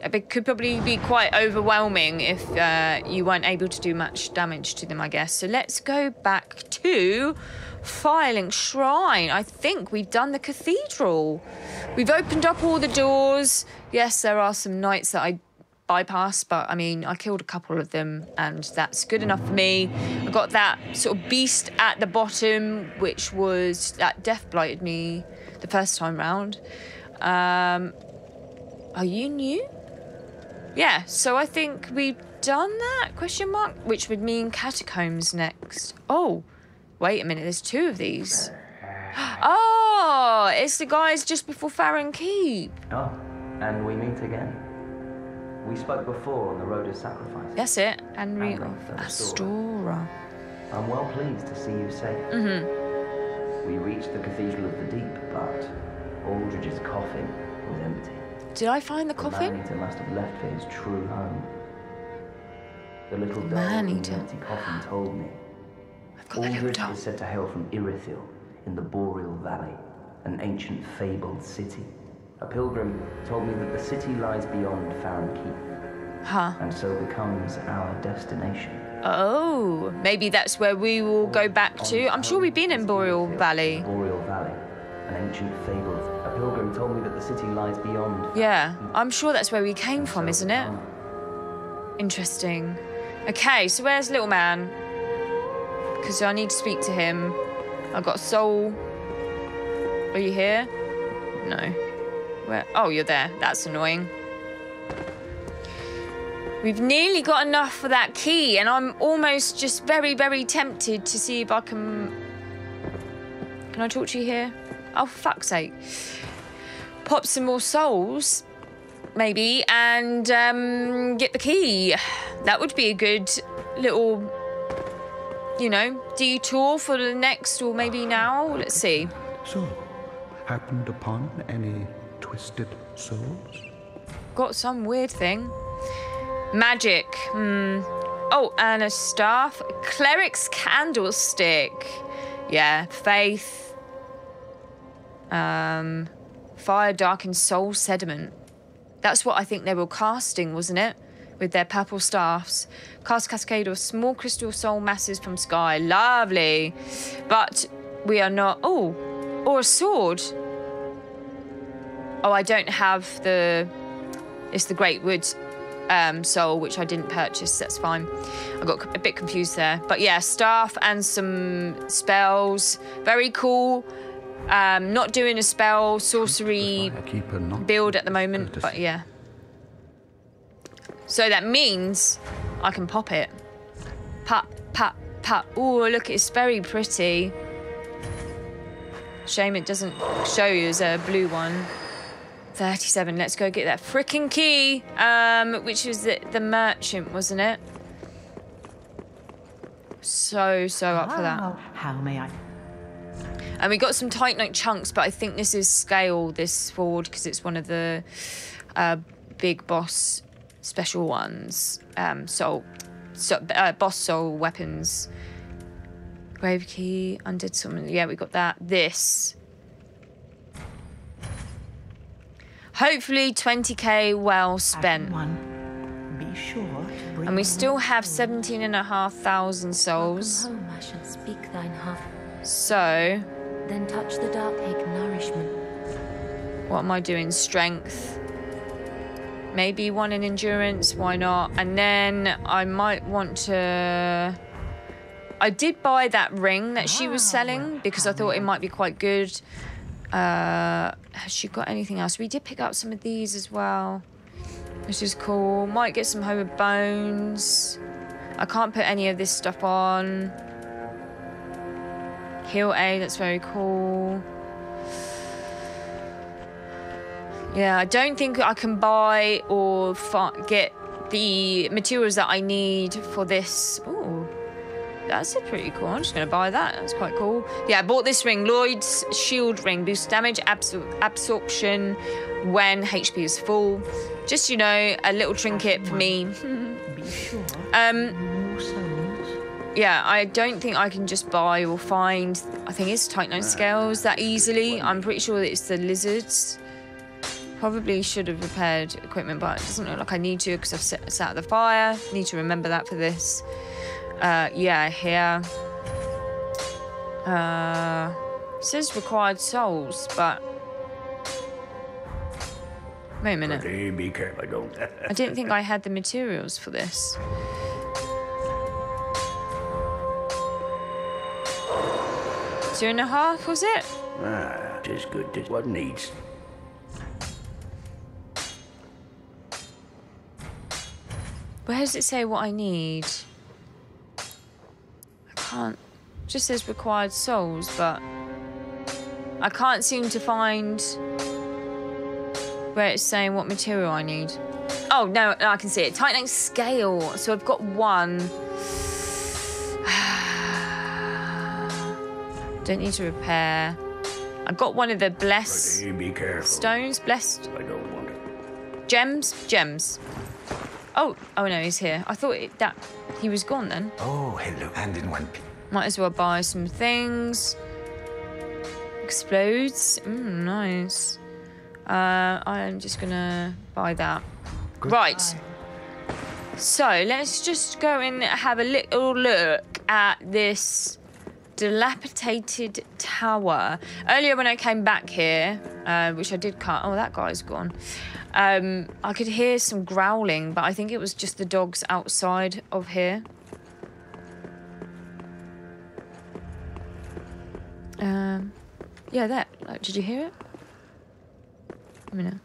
It could probably be quite overwhelming if uh, you weren't able to do much damage to them, I guess. So let's go back to Firelink Shrine. I think we've done the cathedral. We've opened up all the doors. Yes, there are some knights that I bypassed, but I mean, I killed a couple of them, and that's good enough for me. I got that sort of beast at the bottom, which was that death blighted me the first time round. Um, are you new? Yeah, so I think we've done that, question mark, which would mean catacombs next. Oh, wait a minute, there's two of these. Oh, it's the guys just before Farron Keep. Oh, and we meet again. We spoke before on the road of sacrifice. That's it, Anri of Astora. I'm well pleased to see you safe. Mm-hmm. We reached the Cathedral of the Deep, but Aldrich's coffin was empty. Did I find the The coffin? man-eater must have left for his true home. The little doll in the Man-eater. empty coffin told me. I've got the little Aldrich doll. is said to hail from Irithyll in the Boreal Valley, an ancient fabled city. A pilgrim told me that the city lies beyond Farron Keep, Huh. and so becomes our destination. Oh, maybe that's where we will go back to. I'm sure we've been in Boreal Valley. Boreal Valley, an ancient fable. Pilgrim told me that the city lies beyond. Yeah, I'm sure that's where we came and from, so isn't it? Interesting. Okay, so where's little man? Because I need to speak to him. I've got a soul. Are you here? No. Where? Oh, you're there. That's annoying. We've nearly got enough for that key, and I'm almost just very, very tempted to see if I can. Can I talk to you here? Oh, fuck's sake. Pop some more souls maybe, and um, get the key. That would be a good little, you know, detour for the next, or maybe now. Let's see. So, happened upon any twisted souls? Got some weird thing. Magic. Hmm. Oh, and a staff. Cleric's candlestick. Yeah, faith. Um, fire, darkened soul, sediment. That's what I think they were casting, wasn't it? With their purple staffs. Cast cascade of small crystal soul masses from sky. Lovely. But we are not. Oh, or a sword. Oh, I don't have the. It's the Great Wood um, soul, which I didn't purchase. That's fine. I got a bit confused there. But yeah, staff and some spells. Very cool. Um, not doing a spell sorcery build at the moment, but yeah. So that means I can pop it. Pop, pop, pop. Oh, look, it's very pretty. Shame it doesn't show you as a blue one. 37. Let's go get that freaking key, um, which was the, the merchant, wasn't it? So, so up for that. How, how may I? And we got some Titanite chunks, but I think this is scale, this sword, because it's one of the uh, big boss special ones. Um, soul, so, uh, boss soul weapons. Grave key, undid summon. Yeah, we got that. This. Hopefully 20k well spent. One, be sure And we still have 17,500 souls. Welcome home, I shall speak thine. So, Then touch the dark egg nourishment. What am I doing? Strength. Maybe one in endurance. Why not? And then I might want to. I did buy that ring that she was selling because I thought it might be quite good. Uh, has she got anything else? We did pick up some of these as well, which is cool. Might get some Homeward Bones. I can't put any of this stuff on. Heal A, that's very cool. Yeah, I don't think I can buy or get the materials that I need for this. Ooh, that's a pretty cool. I'm just going to buy that. That's quite cool. Yeah, I bought this ring. Lloyd's Shield Ring. Boosts damage absor- absorption when HP is full. Just, you know, a little trinket for me. Um. Yeah, I don't think I can just buy or find. I think it's Titanite scales that easily. I'm pretty sure that it's the lizards. Probably should have repaired equipment, but it doesn't look like I need to because I've set, set out the fire. Need to remember that for this. Uh, yeah, here. Uh, it says required souls, but. Wait a minute. Be careful, I don't. I didn't think I had the materials for this. Two and a half, was it? ah, tis good, tis what needs. Where does it say what I need? I can't. Just says required souls, but I can't seem to find where it's saying what material I need. Oh no, no I can see it. Titanite scale. So I've got one. Don't need to repair. I got one of the blessed Hey, be careful. stones. Blessed I don't want it. gems. Gems. Oh, oh no, he's here. I thought it, that he was gone then. Oh, hello. And in one piece. Might as well buy some things. Explodes. Mm, nice. Uh, I'm just gonna buy that. Right. So let's just go and have a little look at this dilapidated tower. Earlier when I came back here, uh, which I did cut. Oh, that guy's gone. Um, I could hear some growling, but I think it was just the dogs outside of here. Um, yeah, that. Like, did you hear it? Let me know.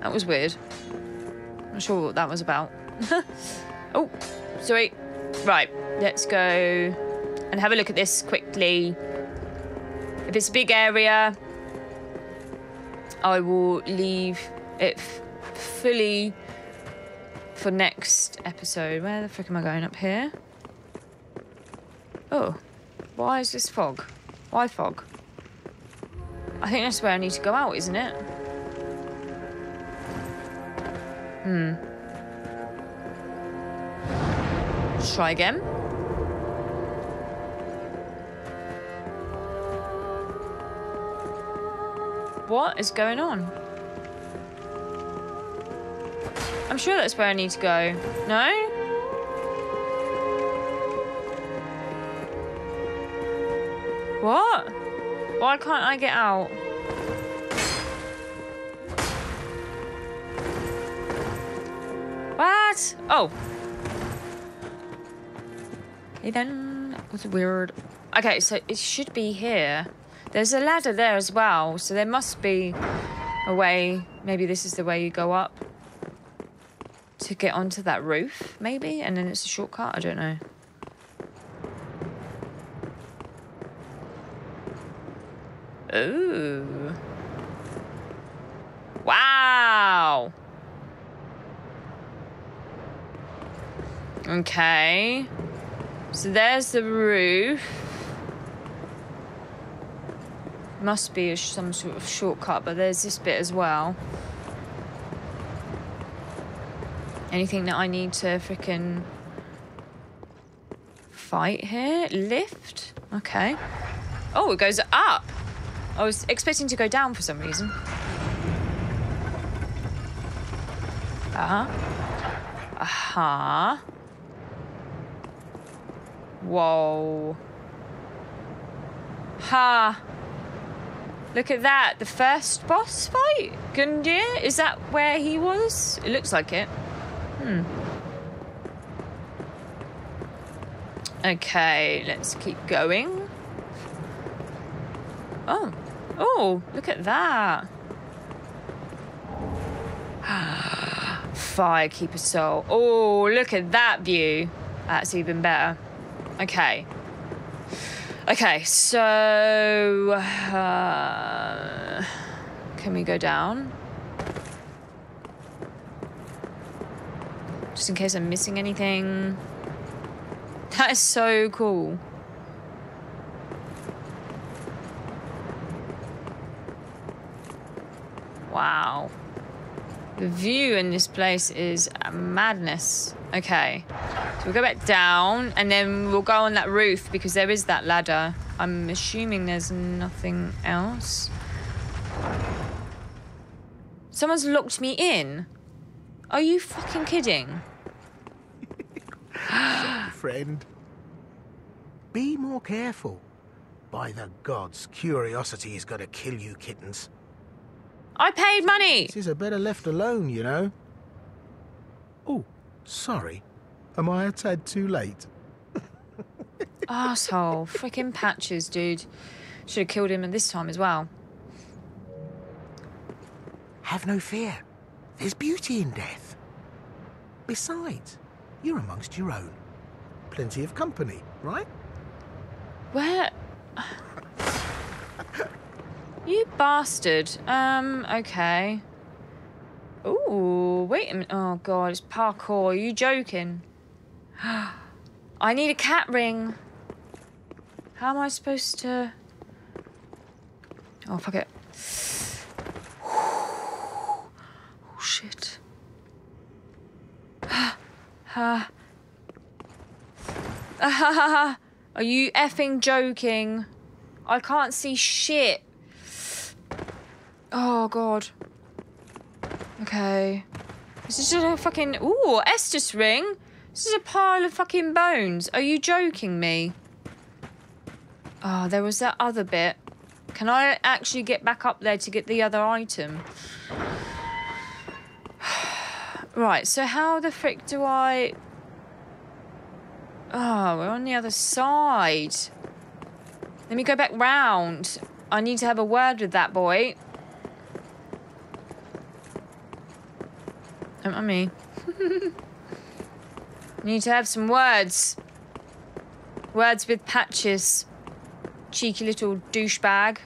That was weird. Not sure what that was about. oh, sorry. Right, let's go and have a look at this quickly. If it's a big area, I will leave it fully for next episode. Where the frick am I going up here? Oh, why is this fog? Why fog? I think that's where I need to go out, isn't it? Hmm. Let's try again. What is going on? I'm sure that's where I need to go. No? What? Why can't I get out? What? Oh. Okay then. That was weird. Okay, so it should be here. There's a ladder there as well, so there must be a way. Maybe this is the way you go up to get onto that roof, maybe, and then it's a shortcut. I don't know. Ooh. Wow. Okay. So there's the roof. Must be some sort of shortcut, but there's this bit as well. Anything that I need to freaking fight here? Lift? Okay. Oh, it goes up. I was expecting to go down for some reason. Uh-huh. Uh huh. Whoa. Ha. Look at that. The first boss fight? Gundyr? Is that where he was? It looks like it. Hmm. Okay, let's keep going. Oh. Oh, look at that. Firekeeper soul. Oh, look at that view. That's even better. Okay. Okay, so uh, can we go down? Just in case I'm missing anything. That is so cool. Wow. The view in this place is madness. Okay. So we'll go back down and then we'll go on that roof because there is that ladder. I'm assuming there's nothing else. Someone's locked me in. Are you fucking kidding? friend. Be more careful. By the gods, curiosity is gonna kill you kittens. I paid money. These are better left alone, you know. Oh, sorry. Am I a tad too late? Asshole. Freaking patches, dude. Should have killed him this time as well. Have no fear. There's beauty in death. Besides, you're amongst your own. Plenty of company, right? Where? You bastard. Um, okay. Ooh, wait a minute. Oh, God, it's parkour. Are you joking? I need a cat ring. How am I supposed to... Oh, fuck it. Oh, shit. Are you effing joking? I can't see shit. Oh, God. Okay. This is just a fucking... Ooh, Estus ring? This is a pile of fucking bones. Are you joking me? Oh, there was that other bit. Can I actually get back up there to get the other item? right, so how the frick do I... Oh, we're on the other side. Let me go back round. I need to have a word with that boy. Don't mind me. need to have some words. Words with patches. Cheeky little douchebag.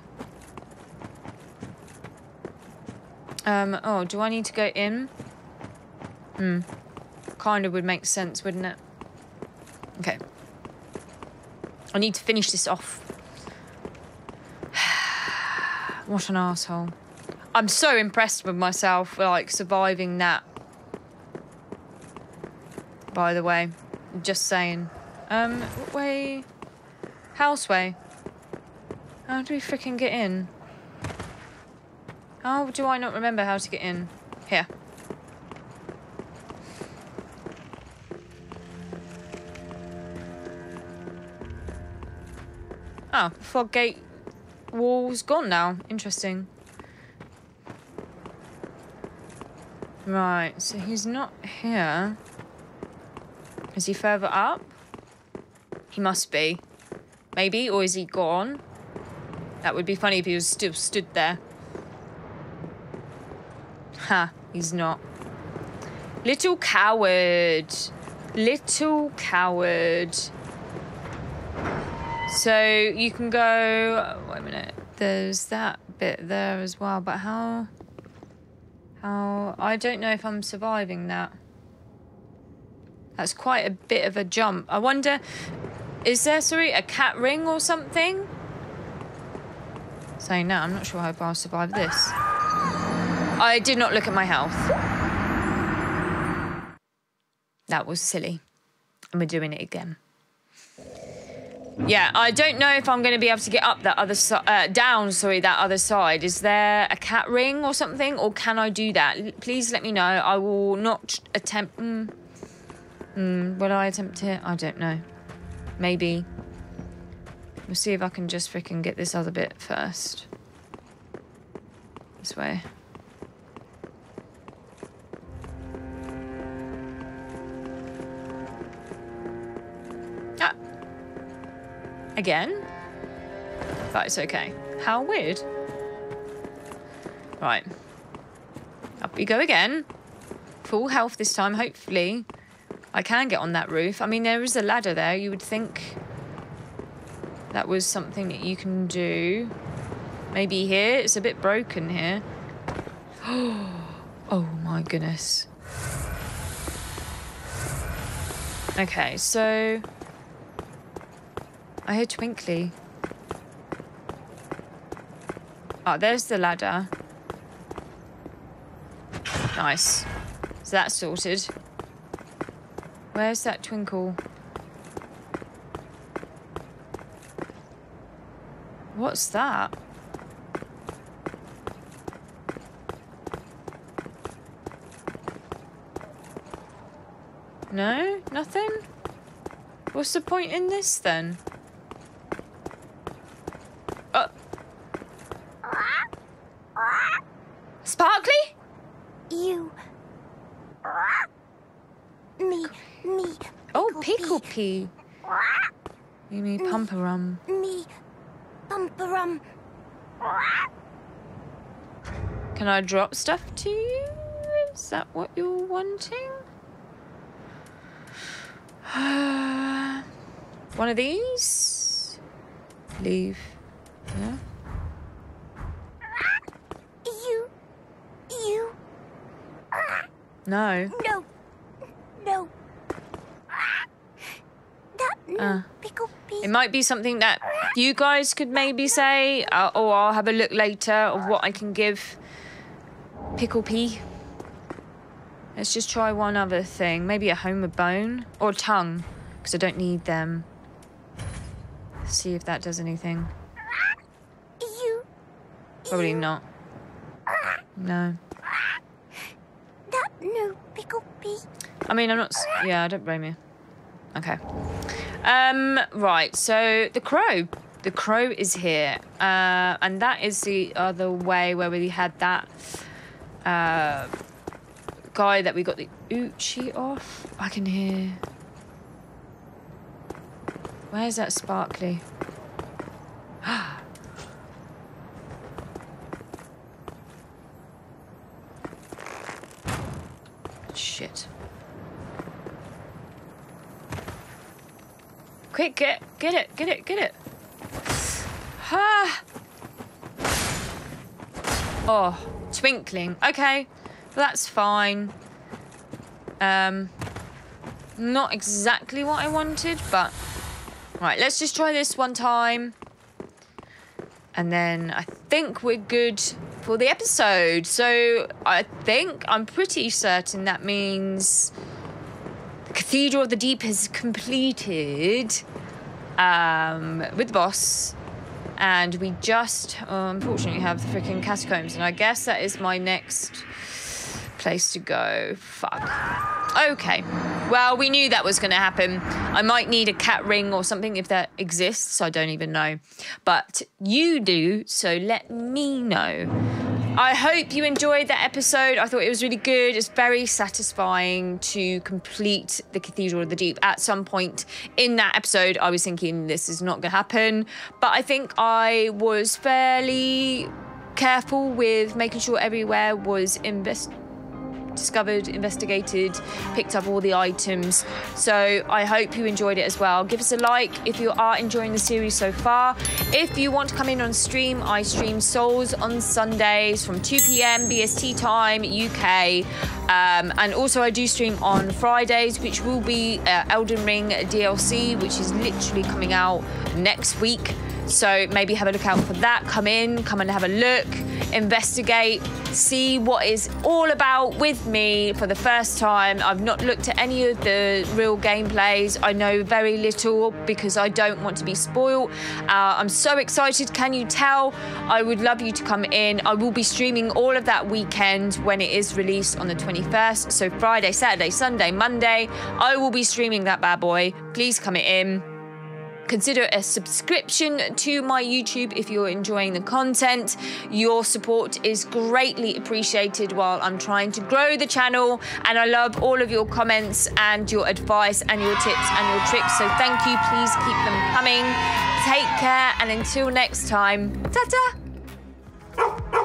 Um, oh, do I need to go in? Hmm. Kind of would make sense, wouldn't it? Okay. I need to finish this off. what an asshole. I'm so impressed with myself, like surviving that. By the way, just saying. Um, way? Houseway. How do we freaking get in? How do I not remember how to get in? Here. Oh, fog gate wall's gone now. Interesting. Right, so he's not here. Is he further up? He must be. Maybe, or is he gone? That would be funny if he was still stood there. Ha, he's not. Little coward. Little coward. So you can go. Wait a minute. There's that bit there as well, but how? How? I don't know if I'm surviving that. That's quite a bit of a jump. I wonder, is there, sorry, a cat ring or something? Saying no, I'm not sure how I'll survive this. I did not look at my health. That was silly. And we're doing it again. Yeah, I don't know if I'm going to be able to get up that other side, uh, down, sorry, that other side. Is there a cat ring or something, or can I do that? Please let me know. I will not attempt. Mm, mm, will I attempt it? I don't know. Maybe. We'll see if I can just freaking get this other bit first. This way. Ah. Again? That is okay. How weird. Right. Up we go again. Full health this time, hopefully. I can get on that roof. I mean, there is a ladder there. You would think that was something that you can do. Maybe here. It's a bit broken here. oh my goodness. Okay, so... I hear Twinkly. Oh, there's the ladder. Nice. So that's sorted. Where's that twinkle? What's that? No? Nothing? What's the point in this then? Uh. Sparkly? You. Me. Me. Oh, Pea. You mean mm. Pumperum. Me. Bumperum. Can I drop stuff to you? Is that what you're wanting? One of these? Leave. Yeah. You. You. No. No. That new Uh. It might be something that you guys could maybe say, uh, or I'll have a look later of what I can give Pickle Pee. Let's just try one other thing. Maybe a Homeward bone or tongue, because I don't need them. See if that does anything. You. Probably not. No. That new pickle pee. I mean, I'm not. Yeah, I don't blame you. Okay. Um. Right. So the crow. The crow is here, uh, and that is the other way where we had that uh, guy that we got the Uchi off. I can hear. Where's that sparkly? Shit. Quick, get get it, get it, get it. Ah. Oh, twinkling. Okay, that's fine. Um, not exactly what I wanted, but Right, let's just try this one time. And then I think we're good for the episode. So I think, I'm pretty certain that means Cathedral of the Deep is completed um, with the boss. And we just, uh, unfortunately, have the freaking catacombs. And I guess that is my next place to go. Fuck. Okay. Well, we knew that was going to happen. I might need a cat ring or something if that exists. I don't even know. But you do, so let me know. I hope you enjoyed that episode. I thought it was really good. It's very satisfying to complete the Cathedral of the Deep. At some point in that episode, I was thinking this is not going to happen. But I think I was fairly careful with making sure everywhere was invest discovered, investigated, picked up all the items. So I hope you enjoyed it as well. Give us a like if you are enjoying the series so far. If you want to come in on stream, I stream Souls on Sundays from 2 p.m. BST time, UK. Um, and also, I do stream on Fridays, which will be uh, Elden Ring DLC, which is literally coming out next week. So maybe have a look out for that. Come in, come and have a look, investigate, see what is all about with me for the first time. I've not looked at any of the real gameplays. I know very little because I don't want to be spoiled. Uh, I'm so excited. Can you tell? I would love you to come in. I will be streaming all of that weekend when it is released on the 21st. So Friday, Saturday, Sunday, Monday. I will be streaming that bad boy. Please come in consider a subscription to my YouTube if you're enjoying the content. Your support is greatly appreciated while I'm trying to grow the channel. And I love all of your comments and your advice and your tips and your tricks. So thank you. Please keep them coming. Take care. And until next time, ta ta.